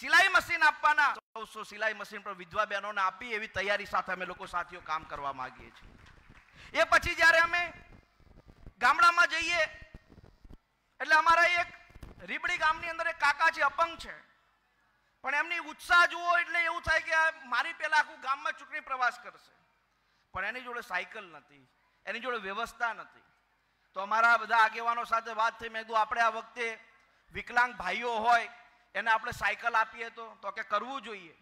સિલાઈ મશીન આપવાના ચૌદસો સિલાઈ મશીન પર વિધવા બહેનોને આપી એવી તૈયારી સાથે અમે લોકો સાથીઓ કામ કરવા માંગીએ છીએ. એ પછી જ્યારે અમે ગામડામાં જઈએ, એટલે અમારા એક રીબડી ગામની અંદર એક કાકા છે અપંગ છે. પણ એમની ઉત્સાહ જુઓ એટલે એવું થાય કે મારી પહેલાં આખું ગામમાં ચૂંટણી પ્રવાસ કરશે. પણ એની જોડે સાયકલ નથી, એની જોડે વ્યવસ્થા નથી. તો અમારા બધા આગેવાનો સાથે વાત થઈ, મેં કીધું, આપણે આ વખતે વિકલાંગ ભાઈઓ હોય, એને આપણે સાયકલ આપીએ તો તો કે કરવું જોઈએ.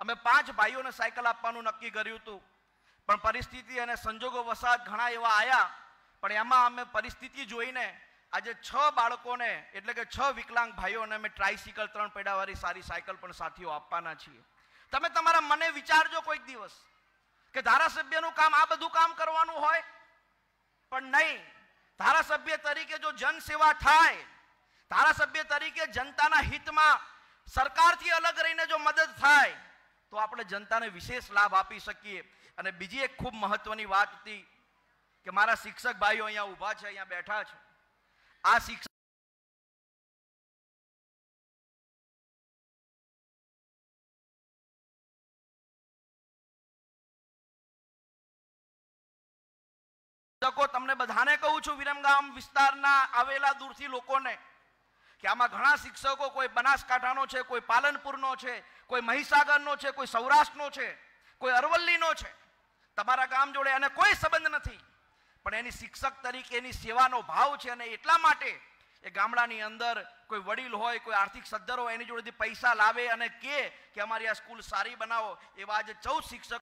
અમે પાંચ ભાઈઓને સાયકલ આપવાનું નક્કી કર્યું હતું. પણ પરિસ્થિતિ અને સંજોગો વસાત ઘણા એવા આવ્યા પણ એમાં અમે પરિસ્થિતિ જોઈને આજે છ બાળકોને, એટલે કે છ વિકલાંગ ભાઈઓને અમે ટ્રાયસિકલ ત્રણ પૈડાવાળી સારી સાયકલ પણ સાથીઓ આપવાના છીએ. તમે તમારા મને વિચારજો કોઈક દિવસ કે ધારાસભ્યનું કામ આ બધું કામ કરવાનું હોય? પણ નહીં. ધારાસભ્ય તરીકે જો જનસેવા થાય, ધારાસભ્ય તરીકે જનતાના હિતમાં સરકારથી અલગ રહીને જો મદદ થાય, તો આપણે જનતાને વિશેષ લાભ આપી શકીએ. અને બીજી એક ખૂબ મહત્વની વાત હતી કે મારા શિક્ષક ભાઈઓ અહીંયા ઊભા છે, અહીંયા બેઠા છે. આ શિક્ષક શિક્ષકો તમને બધાને કહું છું, વિરમગામ વિસ્તારના આવેલા દૂરથી લોકોને કે આમાં ઘણા શિક્ષકો, કોઈ બનાસકાંઠાનો છે, કોઈ પાલનપુરનો છે, કોઈ મહીસાગરનો છે, કોઈ સૌરાષ્ટ્રનો છે, કોઈ અરવલ્લીનો છે. તમારા ગામ જોડે અને કોઈ સંબંધ નથી. પણ એની શિક્ષક તરીકે એની સેવાનો ભાવ છે અને એટલા માટે એ ગામડાની અંદર કોઈ વડીલ હોય, કોઈ આર્થિક સદ્ધર હોય, એની જોડેથી પૈસા લાવે અને કે કે અમારી આ સ્કૂલ સારી બનાવો એવા આજે ચૌદ શિક્ષક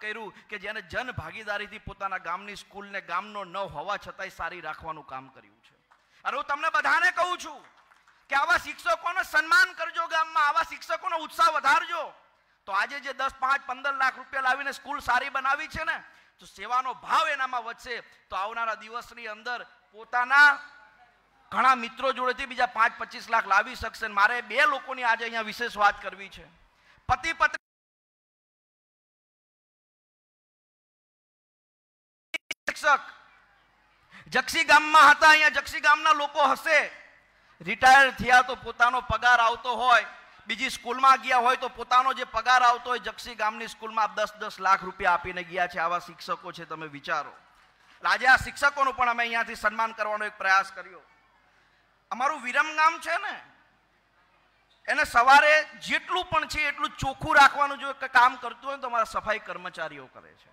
કર્યું કે જેને જન ભાગીદારીથી પોતાના ગામની સ્કૂલને ગામનો ન હોવા છતાંય સારી રાખવાનું કામ કર્યું છે. અને હું તમને બધાને કહું છું કે આવા શિક્ષકોને સન્માન કરજો ગામમાં, આવા શિક્ષકોનો ઉત્સાહ વધારજો. તો આજે જે દસ, પાંચ, પંદર લાખ રૂપિયા લાવીને સ્કૂલ સારી બનાવી છે ને, તો સેવાનો ભાવ એનામાં વધશે. તો આવનારા દિવસની અંદર પોતાના ઘણા મિત્રો જોડેથી બીજા પાંચ, પચીસ લાખ લાવી શકશે મારે બે લોકોની આજે અહીંયા વિશેષ વાત કરવી છે. પતિ પત્ની શિક્ષક. જક્ષી ગામમાં હતા, અહીંયા જક્ષી ગામના લોકો હશે. રિટાયર થયા તો પોતાનો પગાર આવતો હોય. બીજી સ્કૂલમાં ગયા હોય તો પોતાનો જે પગાર આવતો હોય જક્ષી ગામની સ્કૂલમાં દસ દસ લાખ રૂપિયા આપીને ગયા છે આવા શિક્ષકો છે તમે વિચારો. આજે આ શિક્ષકોનું પણ અમે અહીંયાથી સન્માન કરવાનો એક પ્રયાસ કર્યો. અમારું વિરમ ગામ છે ને, એને સવારે જેટલું પણ છે એટલું ચોખ્ખું રાખવાનું જો કામ કરતું હોય તો અમારા સફાઈ કર્મચારીઓ કરે છે.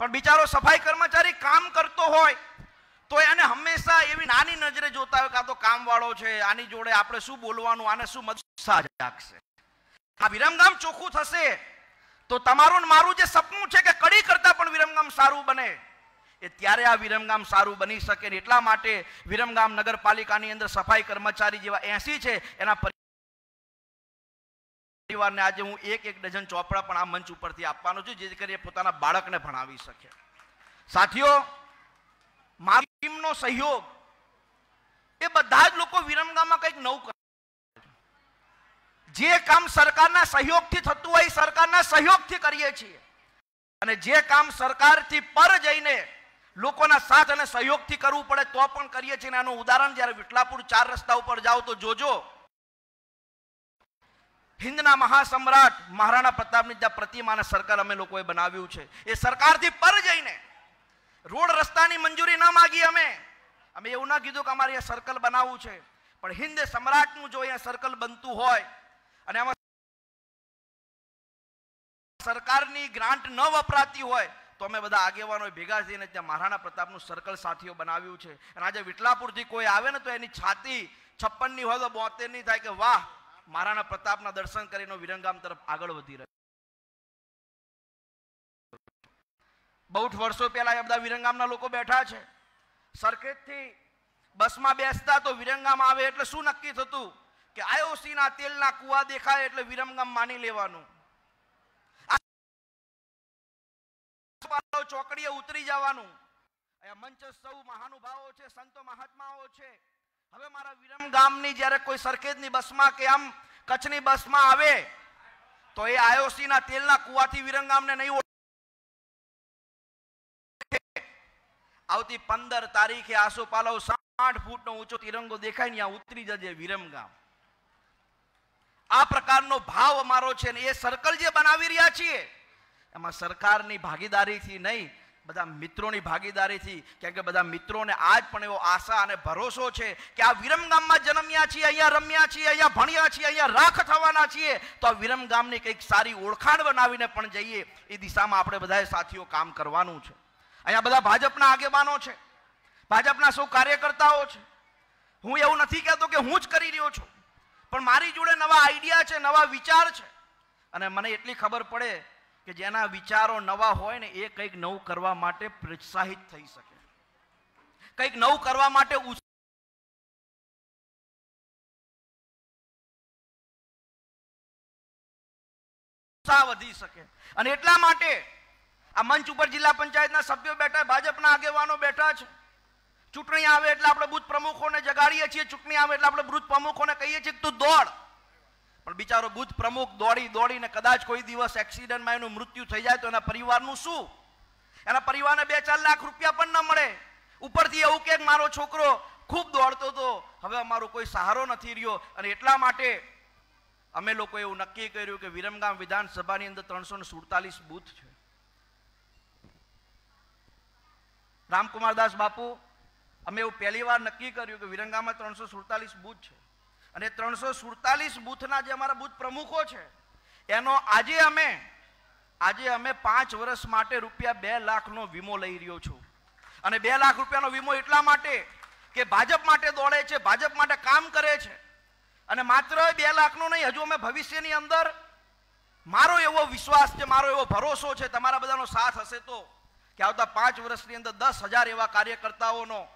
પણ બિચારો સફાઈ કર્મચારી કામ કરતો હોય તો એને હંમેશા એવી નાની નજરે જોતા હોય કાં તો કામવાળો છે, આની જોડે આપણે શું બોલવાનું, આને શું મદદ જાગશે આ વિરમગામ ચોખ્ખું થશે તો તમારું મારું જે સપનું છે કે કડી કરતા પણ વિરમગામ સારું બને. એ ત્યારે આ વિરમગામ સારું બની શકે ને એટલા માટે વિરમગામ નગરપાલિકાની અંદર સફાઈ કર્મચારી જેવા એસી છે, એના પરિવારને આજે હું એક એક ડઝન ચોપડા પણ આ મંચ ઉપરથી આપવાનો છું, જેથી કરી એ પોતાના બાળકને ભણાવી શકે. સાથીઓ મારી ટીમનો સહયોગ. એ બધા જ લોકો વિરમગામમાં કંઈક નવું કરે જે કામ સરકારના સહયોગથી થતું હોય સરકારના સહયોગથી કરીએ છીએ. અને જે કામ સરકારથી પર જઈને લોકોના સાથ અને સહયોગથી કરવું પડે તો પણ કરીએ છીએ. આનું ઉદાહરણ જ્યારે વિઠલાપુર ચાર રસ્તા ઉપર જાઓ તો જોજો. હિન્દના મહાસમ્રાટ મહારાણા પ્રતાપની જ્યાં પ્રતિમાને સરકાર અમે લોકોએ બનાવ્યું છે. એ સરકારથી પર જઈને રોડ રસ્તાની મંજૂરી ન માગી અમે. અમે એવું ના કીધું કે અમારે અહીંયા સર્કલ બનાવવું છે. પણ હિન્દ સમ્રાટનું જો અહીંયા સર્કલ બનતું હોય અને આમાં સરકારની ગ્રાન્ટ ન વપરાતી હોય, તો અમે બધા આગેવાનો ભેગા થઈને ત્યાં મહારાણા પ્રતાપનું સર્કલ સાથીઓ બનાવ્યું છે. અને આજે વિટલાપુરથી કોઈ આવે ને તો એની છાતી છપ્પનની હોય તો બોતેરની થાય કે વાહ, મહારાણા પ્રતાપના દર્શન કરીને વિરંગામ તરફ આગળ વધી રહ્યો બહુ વર્ષો પહેલા એ બધા વિરંગામના લોકો બેઠા છે. સરખેજથી બસમાં બેસતા તો વિરંગામ આવે એટલે શું નક્કી થતું? કે આયોસીના તેલના કુવા દેખાય એટલે વિરમગામ માની લેવાનું. ચોકડીએ ઉતરી જવાનું. મંચ સૌ મહાનુભાવો છે, સંતો મહાત્માઓ છે. હવે મારા વિરમ ગામની જ્યારે કોઈ સરખેજની બસમાં કે આમ કચ્છની બસમાં આવે, તો એ આયોસીના તેલના કુવાથી વિરંગામને નહીં આવતી પંદર તારીખે આસોપાલવ સાઠ ફૂટનો ઊંચો તિરંગો દેખાય ને ઉતરી જજે વિરમગામ. આ પ્રકારનો ભાવ અમારો છે ને, એ સર્કલ જે બનાવી રહ્યા છીએ, એમાં સરકારની ભાગીદારીથી નહીં, બધા મિત્રોની ભાગીદારીથી કેમ કે બધા મિત્રોને આજ પણ એવો આશા અને ભરોસો છે કે આ વિરમગામમાં જન્મ્યા છીએ, અહીંયા રમ્યા છીએ, અહીંયા ભણ્યા છીએ, અહીંયા રાખ થવાના છીએ, તો આ વિરમગામની કંઈક સારી ઓળખાણ બનાવીને પણ જઈએ, એ દિશામાં આપણે બધાએ સાથીઓ કામ કરવાનું છે. અહીંયા બધા ભાજપના આગેવાનો છે. ભાજપના સૌ કાર્યકર્તાઓ છે. હું એવું નથી કહેતો કે હું જ કરી રહ્યો છું. પણ મારી જોડે નવા આઈડિયા છે, નવા વિચાર છે. અને મને એટલી ખબર પડે કે જેના વિચારો નવા હોય ને એ કંઈક નવું કરવા માટે પ્રોત્સાહિત થઈ શકે. કંઈક નવું કરવા માટે ઉત્સાહ વધી શકે. અને એટલા માટે આ મંચ ઉપર જિલ્લા પંચાયતના સભ્યો બેઠા ભાજપના આગેવાનો બેઠા છે. ચૂંટણી આવે એટલે આપણે બુથ પ્રમુખોને જગાડીએ છીએ, ચૂંટણી આવે એટલે આપણે બુથ પ્રમુખોને કહીએ છીએ કે તું દોડ. પણ બિચારો બુથ પ્રમુખ દોડી દોડીને કદાચ કોઈ દિવસ એક્સિડન્ટમાં એનું મૃત્યુ થઈ જાય તો એના પરિવારનું શું? એના પરિવારને બે ચાર લાખ રૂપિયા પણ ન મળે. ઉપરથી એવું કે મારો છોકરો ખૂબ દોડતો હતો, હવે અમારો કોઈ સહારો નથી રહ્યો. અને એટલા માટે અમે લોકો એવું નક્કી કર્યું કે વિરમગામ વિધાનસભાની અંદર ત્રણસો ને સુડતાલીસ બૂથ છે. રામકુમાર દાસ બાપુ, અમે એવું પહેલી વાર નક્કી કર્યું કે વિરંગામાં ત્રણસો સુડતાલીસ બૂથ છે. અને ત્રણસો સુડતાલીસ બૂથના જે અમારા બૂથ પ્રમુખો છે, એનો આજે અમે આજે અમે પાંચ વર્ષ માટે રૂપિયા બે લાખનો વીમો લઈ રહ્યો છું. અને બે લાખ રૂપિયાનો વીમો એટલા માટે કે ભાજપ માટે દોડે છે, ભાજપ માટે કામ કરે છે. અને માત્ર બે લાખનો નહીં, હજુ અમે ભવિષ્યની અંદર મારો એવો વિશ્વાસ છે, મારો એવો ભરોસો છે, તમારા બધાનો સાથ હશે તો કે આવતા પાંચ વર્ષની અંદર દસ હજાર એવા કાર્યકર્તાઓનો,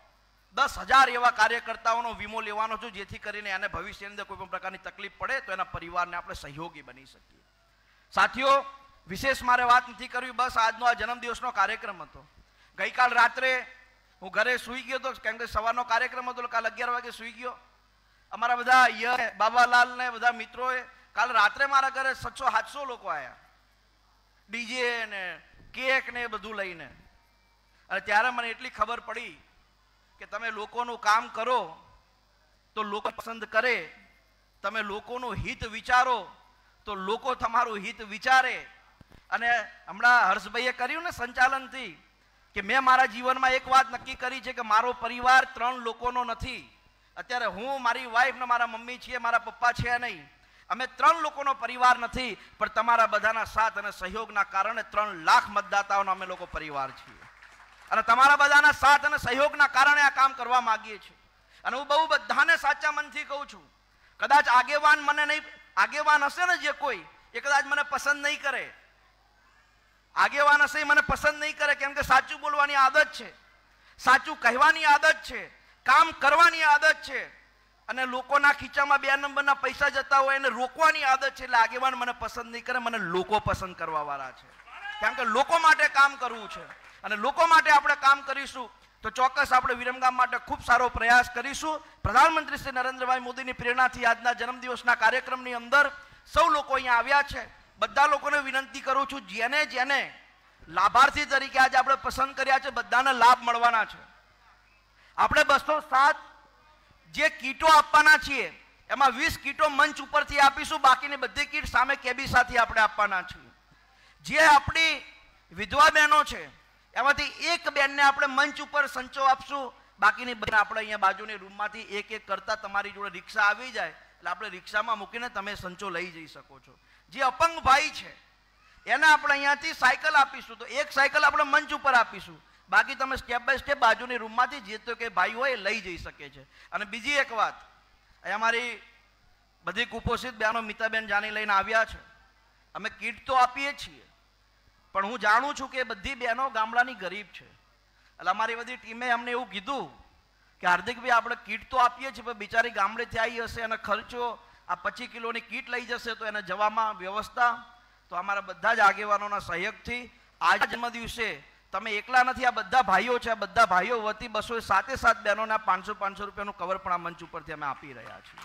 દસ હજાર એવા કાર્યકર્તાઓનો વીમો લેવાનો છું, જેથી કરીને એને ભવિષ્યની અંદર કોઈ પણ પ્રકારની તકલીફ પડે તો એના પરિવારને આપણે સહયોગી બની શકીએ. સાથીઓ, વિશેષ મારે વાત નથી કરવી, બસ આજનો આ જન્મદિવસનો કાર્યક્રમ હતો. ગઈકાલ રાત્રે હું ઘરે સૂઈ ગયો હતો, કેમ કે સવારનો કાર્યક્રમ હતો કાલ અગિયાર વાગે સૂઈ ગયો. અમારા બધા યર બાબાલાલ ને બધા મિત્રોએ કાલ રાત્રે મારા ઘરે સાતસો સાતસો લોકો આવ્યા ડીજે ને કેક ને એ બધું લઈને. અને ત્યારે મને એટલી ખબર પડી કે તમે લોકોનું કામ કરો, તો લોકો પસંદ કરે. તમે લોકોનું હિત વિચારો, તો લોકો તમારું હિત વિચારે. અને હમણાં હર્ષભાઈએ કર્યું ને સંચાલનથી કે મેં મારા જીવનમાં એક વાત નક્કી કરી છે કે મારો પરિવાર ત્રણ લોકોનો નથી. અત્યારે હું, મારી વાઈફ ને મારા મમ્મી છીએ, મારા પપ્પા છે નહીં. અમે ત્રણ લોકોનો પરિવાર નથી, પણ તમારા બધાના સાથ અને સહયોગના કારણે ત્રણ લાખ મતદાતાઓનો અમે લોકો પરિવાર છીએ. અને તમારા બધાના સાથ અને સહયોગના કારણે આ કામ કરવા માગીએ છીએ. અને હું બહુ બધાને સાચા મનથી કહું છું, કદાચ આગેવાન મને નહીં, આગેવાન હશે ને જે કોઈ, એ કદાચ મને પસંદ નહીં કરે. આગેવાન હશે એ મને પસંદ નહીં કરે, કેમ કે સાચું બોલવાની આદત છે. સાચું કહેવાની આદત છે. કામ કરવાની આદત છે. અને લોકોના ખીચામાં બે નંબરના પૈસા જતા હોય એને રોકવાની આદત છે એટલે આગેવાન મને પસંદ નહીં કરે, મને લોકો પસંદ કરવાવાળા છે. કારણ કે લોકો માટે કામ કરવું છે. અને લોકો માટે આપણે કામ કરીશું તો ચોક્કસ આપણે વિરમગામ માટે ખૂબ સારો પ્રયાસ કરીશું. પ્રધાનમંત્રી શ્રી નરેન્દ્રભાઈ મોદીની પ્રેરણાથી આજના જન્મદિવસના કાર્યક્રમની અંદર સૌ લોકો અહીંયા આવ્યા છે. બધા લોકોને વિનંતી કરું છું, જેને જેને લાભાર્થી તરીકે આજે આપણે પસંદ કર્યા છે, બધાને લાભ મળવાના છે. આપણે બસો સાત જે કીટો આપવાના છીએ, એમાં વીસ કીટો મંચ ઉપરથી આપીશું, બાકીની બધી કીટ સામે કેબી સાથે આપણે આપવાના છીએ. જે આપણી વિધવા બહેનો છે, એમાંથી એક બેનને આપણે મંચ ઉપર સંચો આપશું, બાકીની બધા આપણે અહીંયા બાજુની રૂમમાંથી એક એક કરતા તમારી જોડે રિક્ષા આવી જાય, એટલે આપણે રિક્ષામાં મૂકીને તમે સંચો લઈ જઈ શકો છો. જે અપંગ ભાઈ છે, એને આપણે અહીંયાથી સાયકલ આપીશું, તો એક સાયકલ આપણે મંચ ઉપર આપીશું. બાકી તમે સ્ટેપ બાય સ્ટેપ બાજુની રૂમમાંથી જે તો કે ભાઈ હોય એ લઈ જઈ શકે છે. અને બીજી એક વાત, અહીંયા અમારી બધી કુપોષિત બહેનો મિતાબેન જાની લઈને આવ્યા છે. અમે કીટ તો આપીએ છીએ, પણ હું જાણું છું કે બધી બહેનો ગામડાની ગરીબ છે. એટલે અમારી બધી ટીમે અમને એવું કીધું કે હાર્દિકભાઈ, આપણે કીટ તો આપીએ છીએ, પણ બિચારી ગામડેથી આવી હશે, અને ખર્ચો આ પચીસ કિલોની કીટ લઈ જશે, તો એને જવામાં વ્યવસ્થા, તો અમારા બધા જ આગેવાનોના સહયોગથી આજ જન્મ દિવસે તમે એકલા નથી, આ બધા ભાઈઓ છે, આ બધા ભાઈઓ વતી બસો સાતે સાત બહેનોના પાંચસો પાંચસો રૂપિયાનું કવર પણ આ મંચ ઉપરથી અમે આપી રહ્યા છીએ.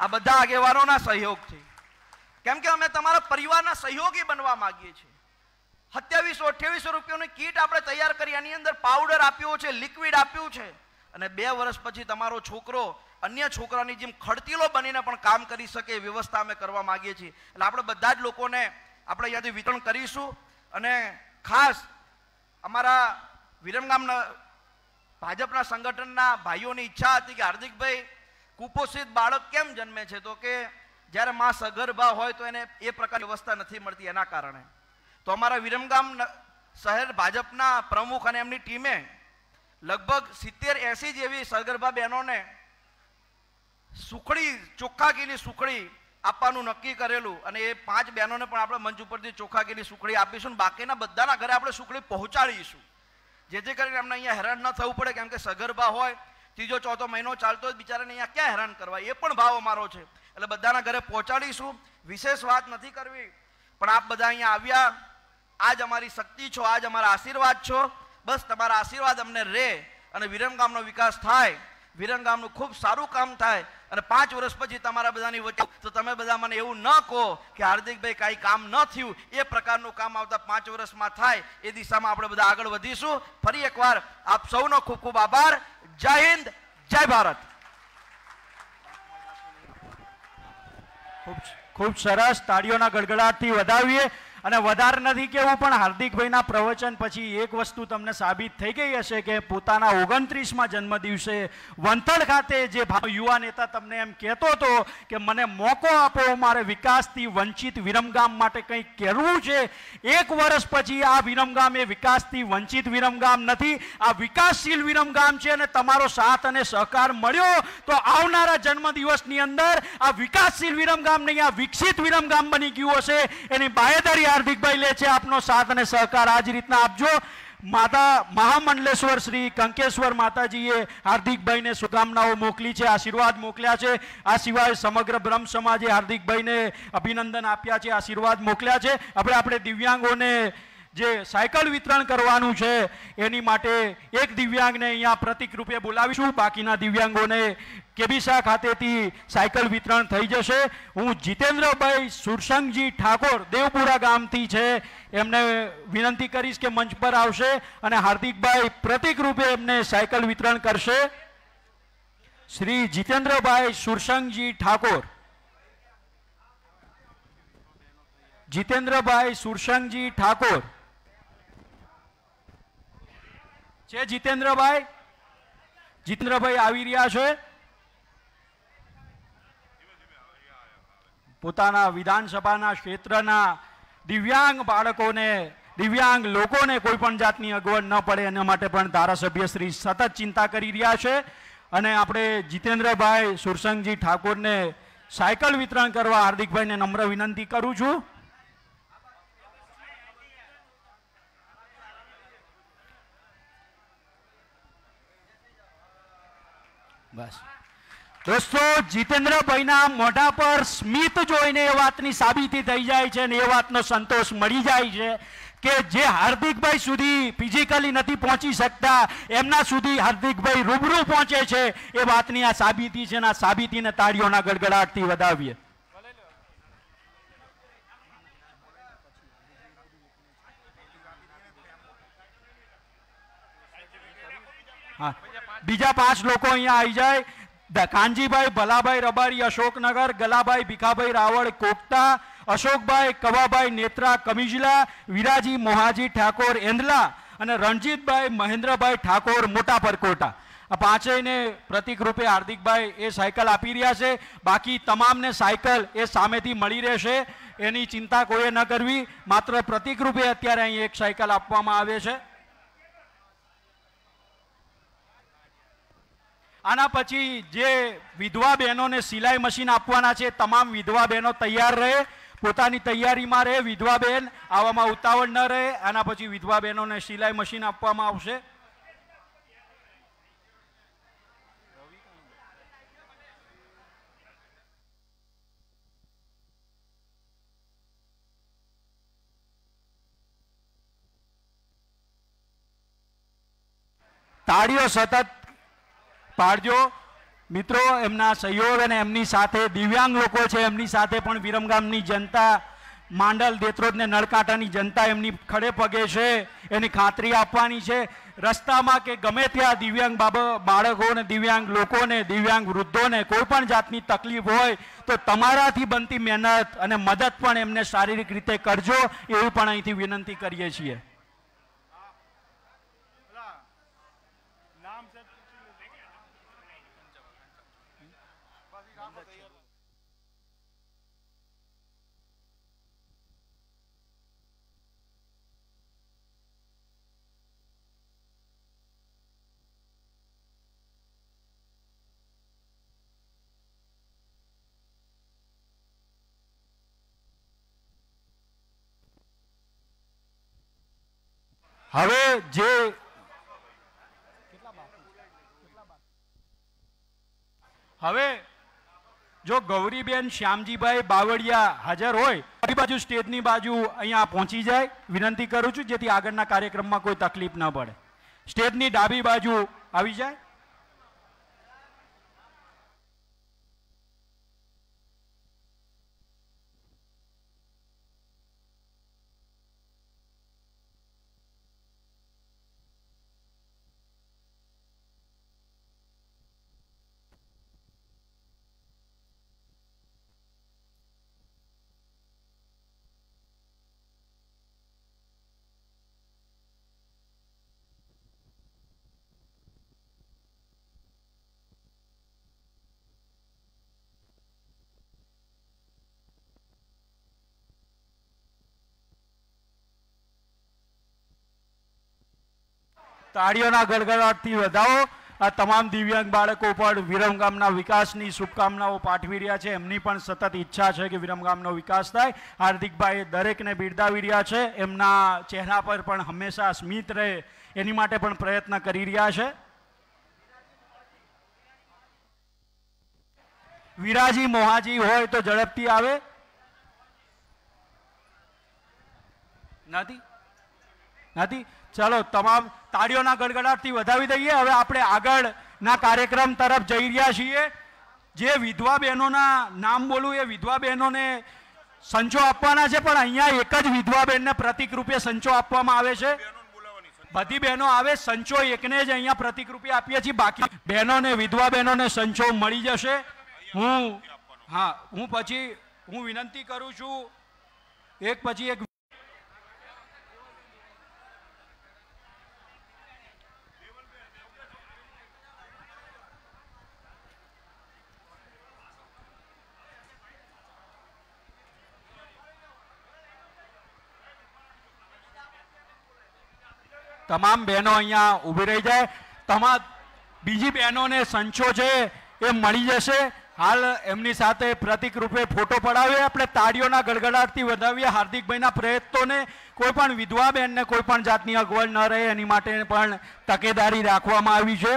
આ બધા આગેવાનોના સહયોગથી. કેમ કે અમે તમારા પરિવારના સહયોગી બનવા માંગીએ છીએ. સત્યાવીસો, અઠ્યાવીસો રૂપિયાની કીટ આપણે તૈયાર કરી એની અંદર પાવડર આપ્યો છે લિક્વિડ આપ્યું છે. અને બે વર્ષ પછી તમારો છોકરો અન્ય છોકરાની જેમ ખડતીલો બનીને પણ કામ કરી શકે એ વ્યવસ્થા અમે કરવા માગીએ છીએ. એટલે આપણે બધા જ લોકોને આપણે અહીંયાથી વિતરણ કરીશું. અને ખાસ અમારા વિરમગામના ભાજપના સંગઠનના ભાઈઓની ઈચ્છા હતી કે હાર્દિકભાઈ કુપોષિત બાળક કેમ જન્મે છે? તો કે જ્યારે માં સગર્ભા હોય તો એને એ પ્રકારની વ્યવસ્થા નથી મળતી એના કારણે. તો અમારા વિરમગામ શહેર ભાજપના પ્રમુખ અને એમની ટીમે લગભગ સિત્તેર એસી જેવી સગર્ભા બહેનોને સુખડી, ચોખ્ખા કીલી સુખડી આપવાનું નક્કી કરેલું અને એ પાંચ બહેનોને પણ આપણે મંચ ઉપરથી ચોખા ઘીની સુખડી આપીશું ને બાકીના બધાના ઘરે આપણે સુખડી પહોંચાડીશું. જેથી કરીને એમને અહીંયા હેરાન ન થવું પડે, કેમ કે સગર્ભા હોય, ત્રીજો, ચોથો મહિનો ચાલતો હોય, બિચારાને અહીંયા ક્યાં હેરાન કરવા એ પણ ભાવ અમારો છે. એટલે બધાના ઘરે પહોંચાડીશું. વિશેષ વાત નથી કરવી, પણ આપ બધા અહીંયા આવ્યા. આજ અમારી શક્તિ છો, આજ અમારા આશીર્વાદ છો. બસ તમારા આશીર્વાદ અમને રહે અને વિરમગામનો વિકાસ થાય. વિરમગામનું ખૂબ સારું કામ થાય અને પાંચ વર્ષ પછી તમારા બધાની વચ્ચે, તો તમે બધા મને એવું ન કહો કે હાર્દિકભાઈ કાંઈ કામ ન થયું. એ પ્રકારનું કામ આવતા પાંચ વર્ષમાં થાય, એ દિશામાં આપણે બધા આગળ વધીશું. ફરી એકવાર આપ સૌનો ખૂબ ખૂબ આભાર. જય હિન્દ, જય ભારત. ખૂબ ખૂબ સરસ તાળીઓના ગડગડાટથી વધાવીએ. અને વધારે નથી કેવું પણ હાર્દિકભાઈના પ્રવચન પછી એક વસ્તુ તમને સાબિત થઈ ગઈ હશે કે પોતાના ઓગણત્રીસમાં જન્મદિવસે વંથળ ખાતે જે ભાવ યુવા નેતા તમને એમ કહેતો હતો કે મને મોકો આપો, મારે વિકાસથી વંચિત વિરમગામ માટે કંઈક કરવું છે. એક વર્ષ પછી આ વિરમગામ એ વિકાસથી વંચિત વિરમગામ નથી, આ વિકાસશીલ વિરમગામ છે અને તમારો સાથ અને સહકાર મળ્યો. તો આવનારા જન્મદિવસની અંદર આ વિકાસશીલ વિરમગામ નહીં, આ વિકસિત વિરમગામ બની ગયું હશે. એની બાહેધરી હાર્દિકભાઈ લે છે આપનો સાથ અને સહકાર. આ જ રીતના આપજો માતા મહામંડલેશ્વર શ્રી કંકેશ્વર માતાજીએ હાર્દિકભાઈને શુભકામનાઓ મોકલી છે, આશીર્વાદ મોકલ્યા છે. આ સિવાય સમગ્ર બ્રહ્મ સમાજે હાર્દિકભાઈને અભિનંદન આપ્યા છે, આશીર્વાદ મોકલ્યા છે. આપણે આપણે દિવ્યાંગોને જે સાયકલ વિતરણ કરવાનું છે, એની માટે એક દિવ્યાંગને અહીંયા પ્રતિક રૂપે બોલાવીશું. બાકીના દિવ્યાંગોને કેબીસા ખાતેથી સાયકલ વિતરણ થઈ જશે. હું જીતેન્દ્રભાઈ સુરસંગજી ઠાકોર દેવપુરા ગામથી છે, એમને વિનંતી કરીશ કે મંચ પર આવશે અને હાર્દિકભાઈ પ્રતિક રૂપે એમને સાયકલ વિતરણ કરશે. શ્રી જીતેન્દ્રભાઈ સુરસંગજી ઠાકોર. જીતેન્દ્રભાઈ સુરસંગજી ઠાકોર. છે જીતેન્દ્રભાઈ? જીતેન્દ્રભાઈ આવી રહ્યા છે. પોતાના વિધાનસભાના ક્ષેત્રના દિવ્યાંગ બાળકોને, દિવ્યાંગ લોકોને કોઈ પણ જાતની અગવડ ન પડે, એના માટે પણ ધારાસભ્ય શ્રી સતત ચિંતા કરી રહ્યા છે. અને આપણે જીતેન્દ્રભાઈ સુરસંગજી ઠાકોરને સાયકલ વિતરણ કરવા હાર્દિકભાઈને નમ્ર વિનંતી કરું છું. બસ. દોસ્તો, જીતેન્દ્રભાઈના મોઢા પર સ્મિત જોઈને એ વાતની સાબિતી થઈ જાય છે અને એ વાતનો સંતોષ મળી જાય છે કે જે હાર્દિકભાઈ સુધી ફિઝિકલી નથી પહોંચી શકતા, એમના સુધી હાર્દિકભાઈ રૂબરૂ પહોંચે છે, એ વાતની આ સાબિતી છે અને આ સાબિતીને તાળીઓના ગડગડાટથી વધાવીએ. હા. બીજા પાંચ લોકો અહીંયા આવી જાય. કાનજીભાઈ, ભલાભાઈ રબારી, અશોકનગર, ગલાભાઈ, ભીખાભાઈ રાવળ, કોકતા, અશોકભાઈ, કવાભાઈ, નેત્રા, કમિજલા, વિરાજી, મોહાજી, ઠાકોર, એંદલા અને રણજીતભાઈ, મહેન્દ્રભાઈ ઠાકોર, મોટા પરકોટા. આ પાંચેયને પ્રતિક રૂપે હાર્દિકભાઈ એ સાયકલ આપી રહ્યા છે. બાકી તમામને સાયકલ એ સામેથી મળી રહેશે. એની ચિંતા કોઈએ ન કરવી. માત્ર પ્રતિક રૂપે અત્યારે અહીં એક સાયકલ આપવામાં આવે છે. આના પછી જે વિધવા બહેનોને સિલાઈ મશીન આપવાના છે, તમામ વિધવા બહેનો તૈયાર રહે, પોતાની તૈયારીમાં રહે, વિધવા બહેન આવવામાં ઉતાવળ ન રહે, આના પછી વિધવા બહેનોને સિલાઈ મશીન આપવામાં આવશે. તાળીઓ સતત પાડજો. મિત્રો, એમના સહયોગ અને એમની સાથે દિવ્યાંગ લોકો છે, એમની સાથે પણ વિરમગામની જનતા, માંડલ, દેત્રોજ ને નળકાંઠાની જનતા એમની ખડે પગે છે, એની ખાતરી આપવાની છે. રસ્તામાં કે ગમે ત્યાં દિવ્યાંગ બાળકોને બાળકો દિવ્યાંગ લોકોને દિવ્યાંગ વૃદ્ધોને કોઈ પણ જાતની તકલીફ હોય, તો તમારાથી બનતી મહેનત અને મદદ પણ એમને શારીરિક રીતે કરજો, એવી પણ અહીંથી વિનંતી કરીએ છીએ. હવે જે હવે જો ગૌરીબેન શ્યામજીભાઈ બાવળિયા હાજર હોય આ બાજુ સ્ટેજની બાજુ અહીંયા પહોંચી જાય. વિનંતી કરું છું જેથી આગળના કાર્યક્રમમાં કોઈ તકલીફ ન પડે. સ્ટેજની ડાબી બાજુ આવી જાય. તાળીઓના ગડગડાટથી વધાવો. આ તમામ દિવ્યાંગ બાળકો પર વિરમગામના વિકાસની શુભકામનાઓ પાઠવી રહ્યા છે. એમની પણ સતત ઈચ્છા છે કે વિરમગામનો વિકાસ થાય. હાર્દિકભાઈ દરેકને બિરદાવી રહ્યા છે. એમના ચહેરા પર પણ હંમેશા સ્મિત રહે એની માટે પણ પ્રયત્ન કરી રહ્યા છે. વિરાજી મોહાજી હોય તો ઝડપથી આવે. નથી? નથી? ચલો, તમામ તાળીઓના ગડગડાટથી વધાવી દઈએ. હવે આપણે આગળના કાર્યક્રમ તરફ જઈ રહ્યા છીએ. જે વિધવા બહેનોના નામ બોલું, એ વિધવા બહેનોને સંચો આપવાના છે, પણ અહીંયા એક જ વિધવા બહેનને પ્રતિક રૂપે સંચો આપવામાં આવે છે. બધી બહેનો આવે, સંચો એકને જ અહીંયા પ્રતિક રૂપે આપીએ છીએ. બાકી બહેનોને, વિધવા બહેનોને સંચો મળી જશે. હું, હા, હું પછી, હું વિનંતી કરું છું, એક પછી એક તમામ બહેનો અહીંયા ઊભી રહી જાય. તમામ બીજી બહેનોને સંચો છે એ મળી જશે. હાલ એમની સાથે પ્રતિક રૂપે ફોટો પડાવીએ. આપણે તાળીઓના ગડગડાટથી વધાવીએ હાર્દિકભાઈના પ્રયત્નોને. કોઈ પણ વિધવા બહેનને કોઈ પણ જાતની અગવડ ન રહે. એની માટે પણ તકેદારી રાખવામાં આવી છે.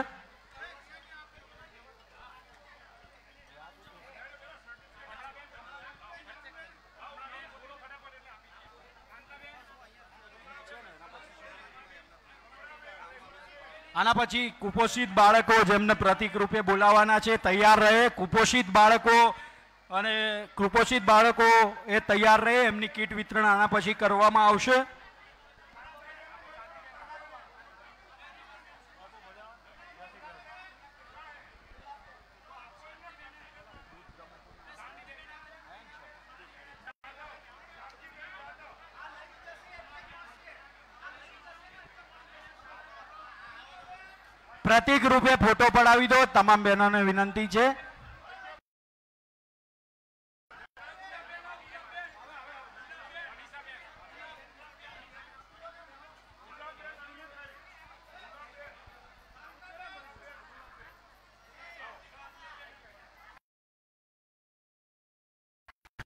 આના પછી કુપોષિત બાળકો જેમને પ્રતિક રૂપે બોલાવવાના છે, તૈયાર રહે. કુપોષિત બાળકો અને કુપોષિત બાળકો એ તૈયાર રહે, એમની કીટ વિતરણ આના પછી કરવામાં આવશે. પ્રતિક રૂપે ફોટો પડાવી દો. તમામ બહેનોને વિનંતી છે.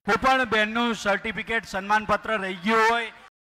કોઈ પણ બહેનનું સર્ટિફિકેટ સન્માનપત્ર રહી ગયું હોય.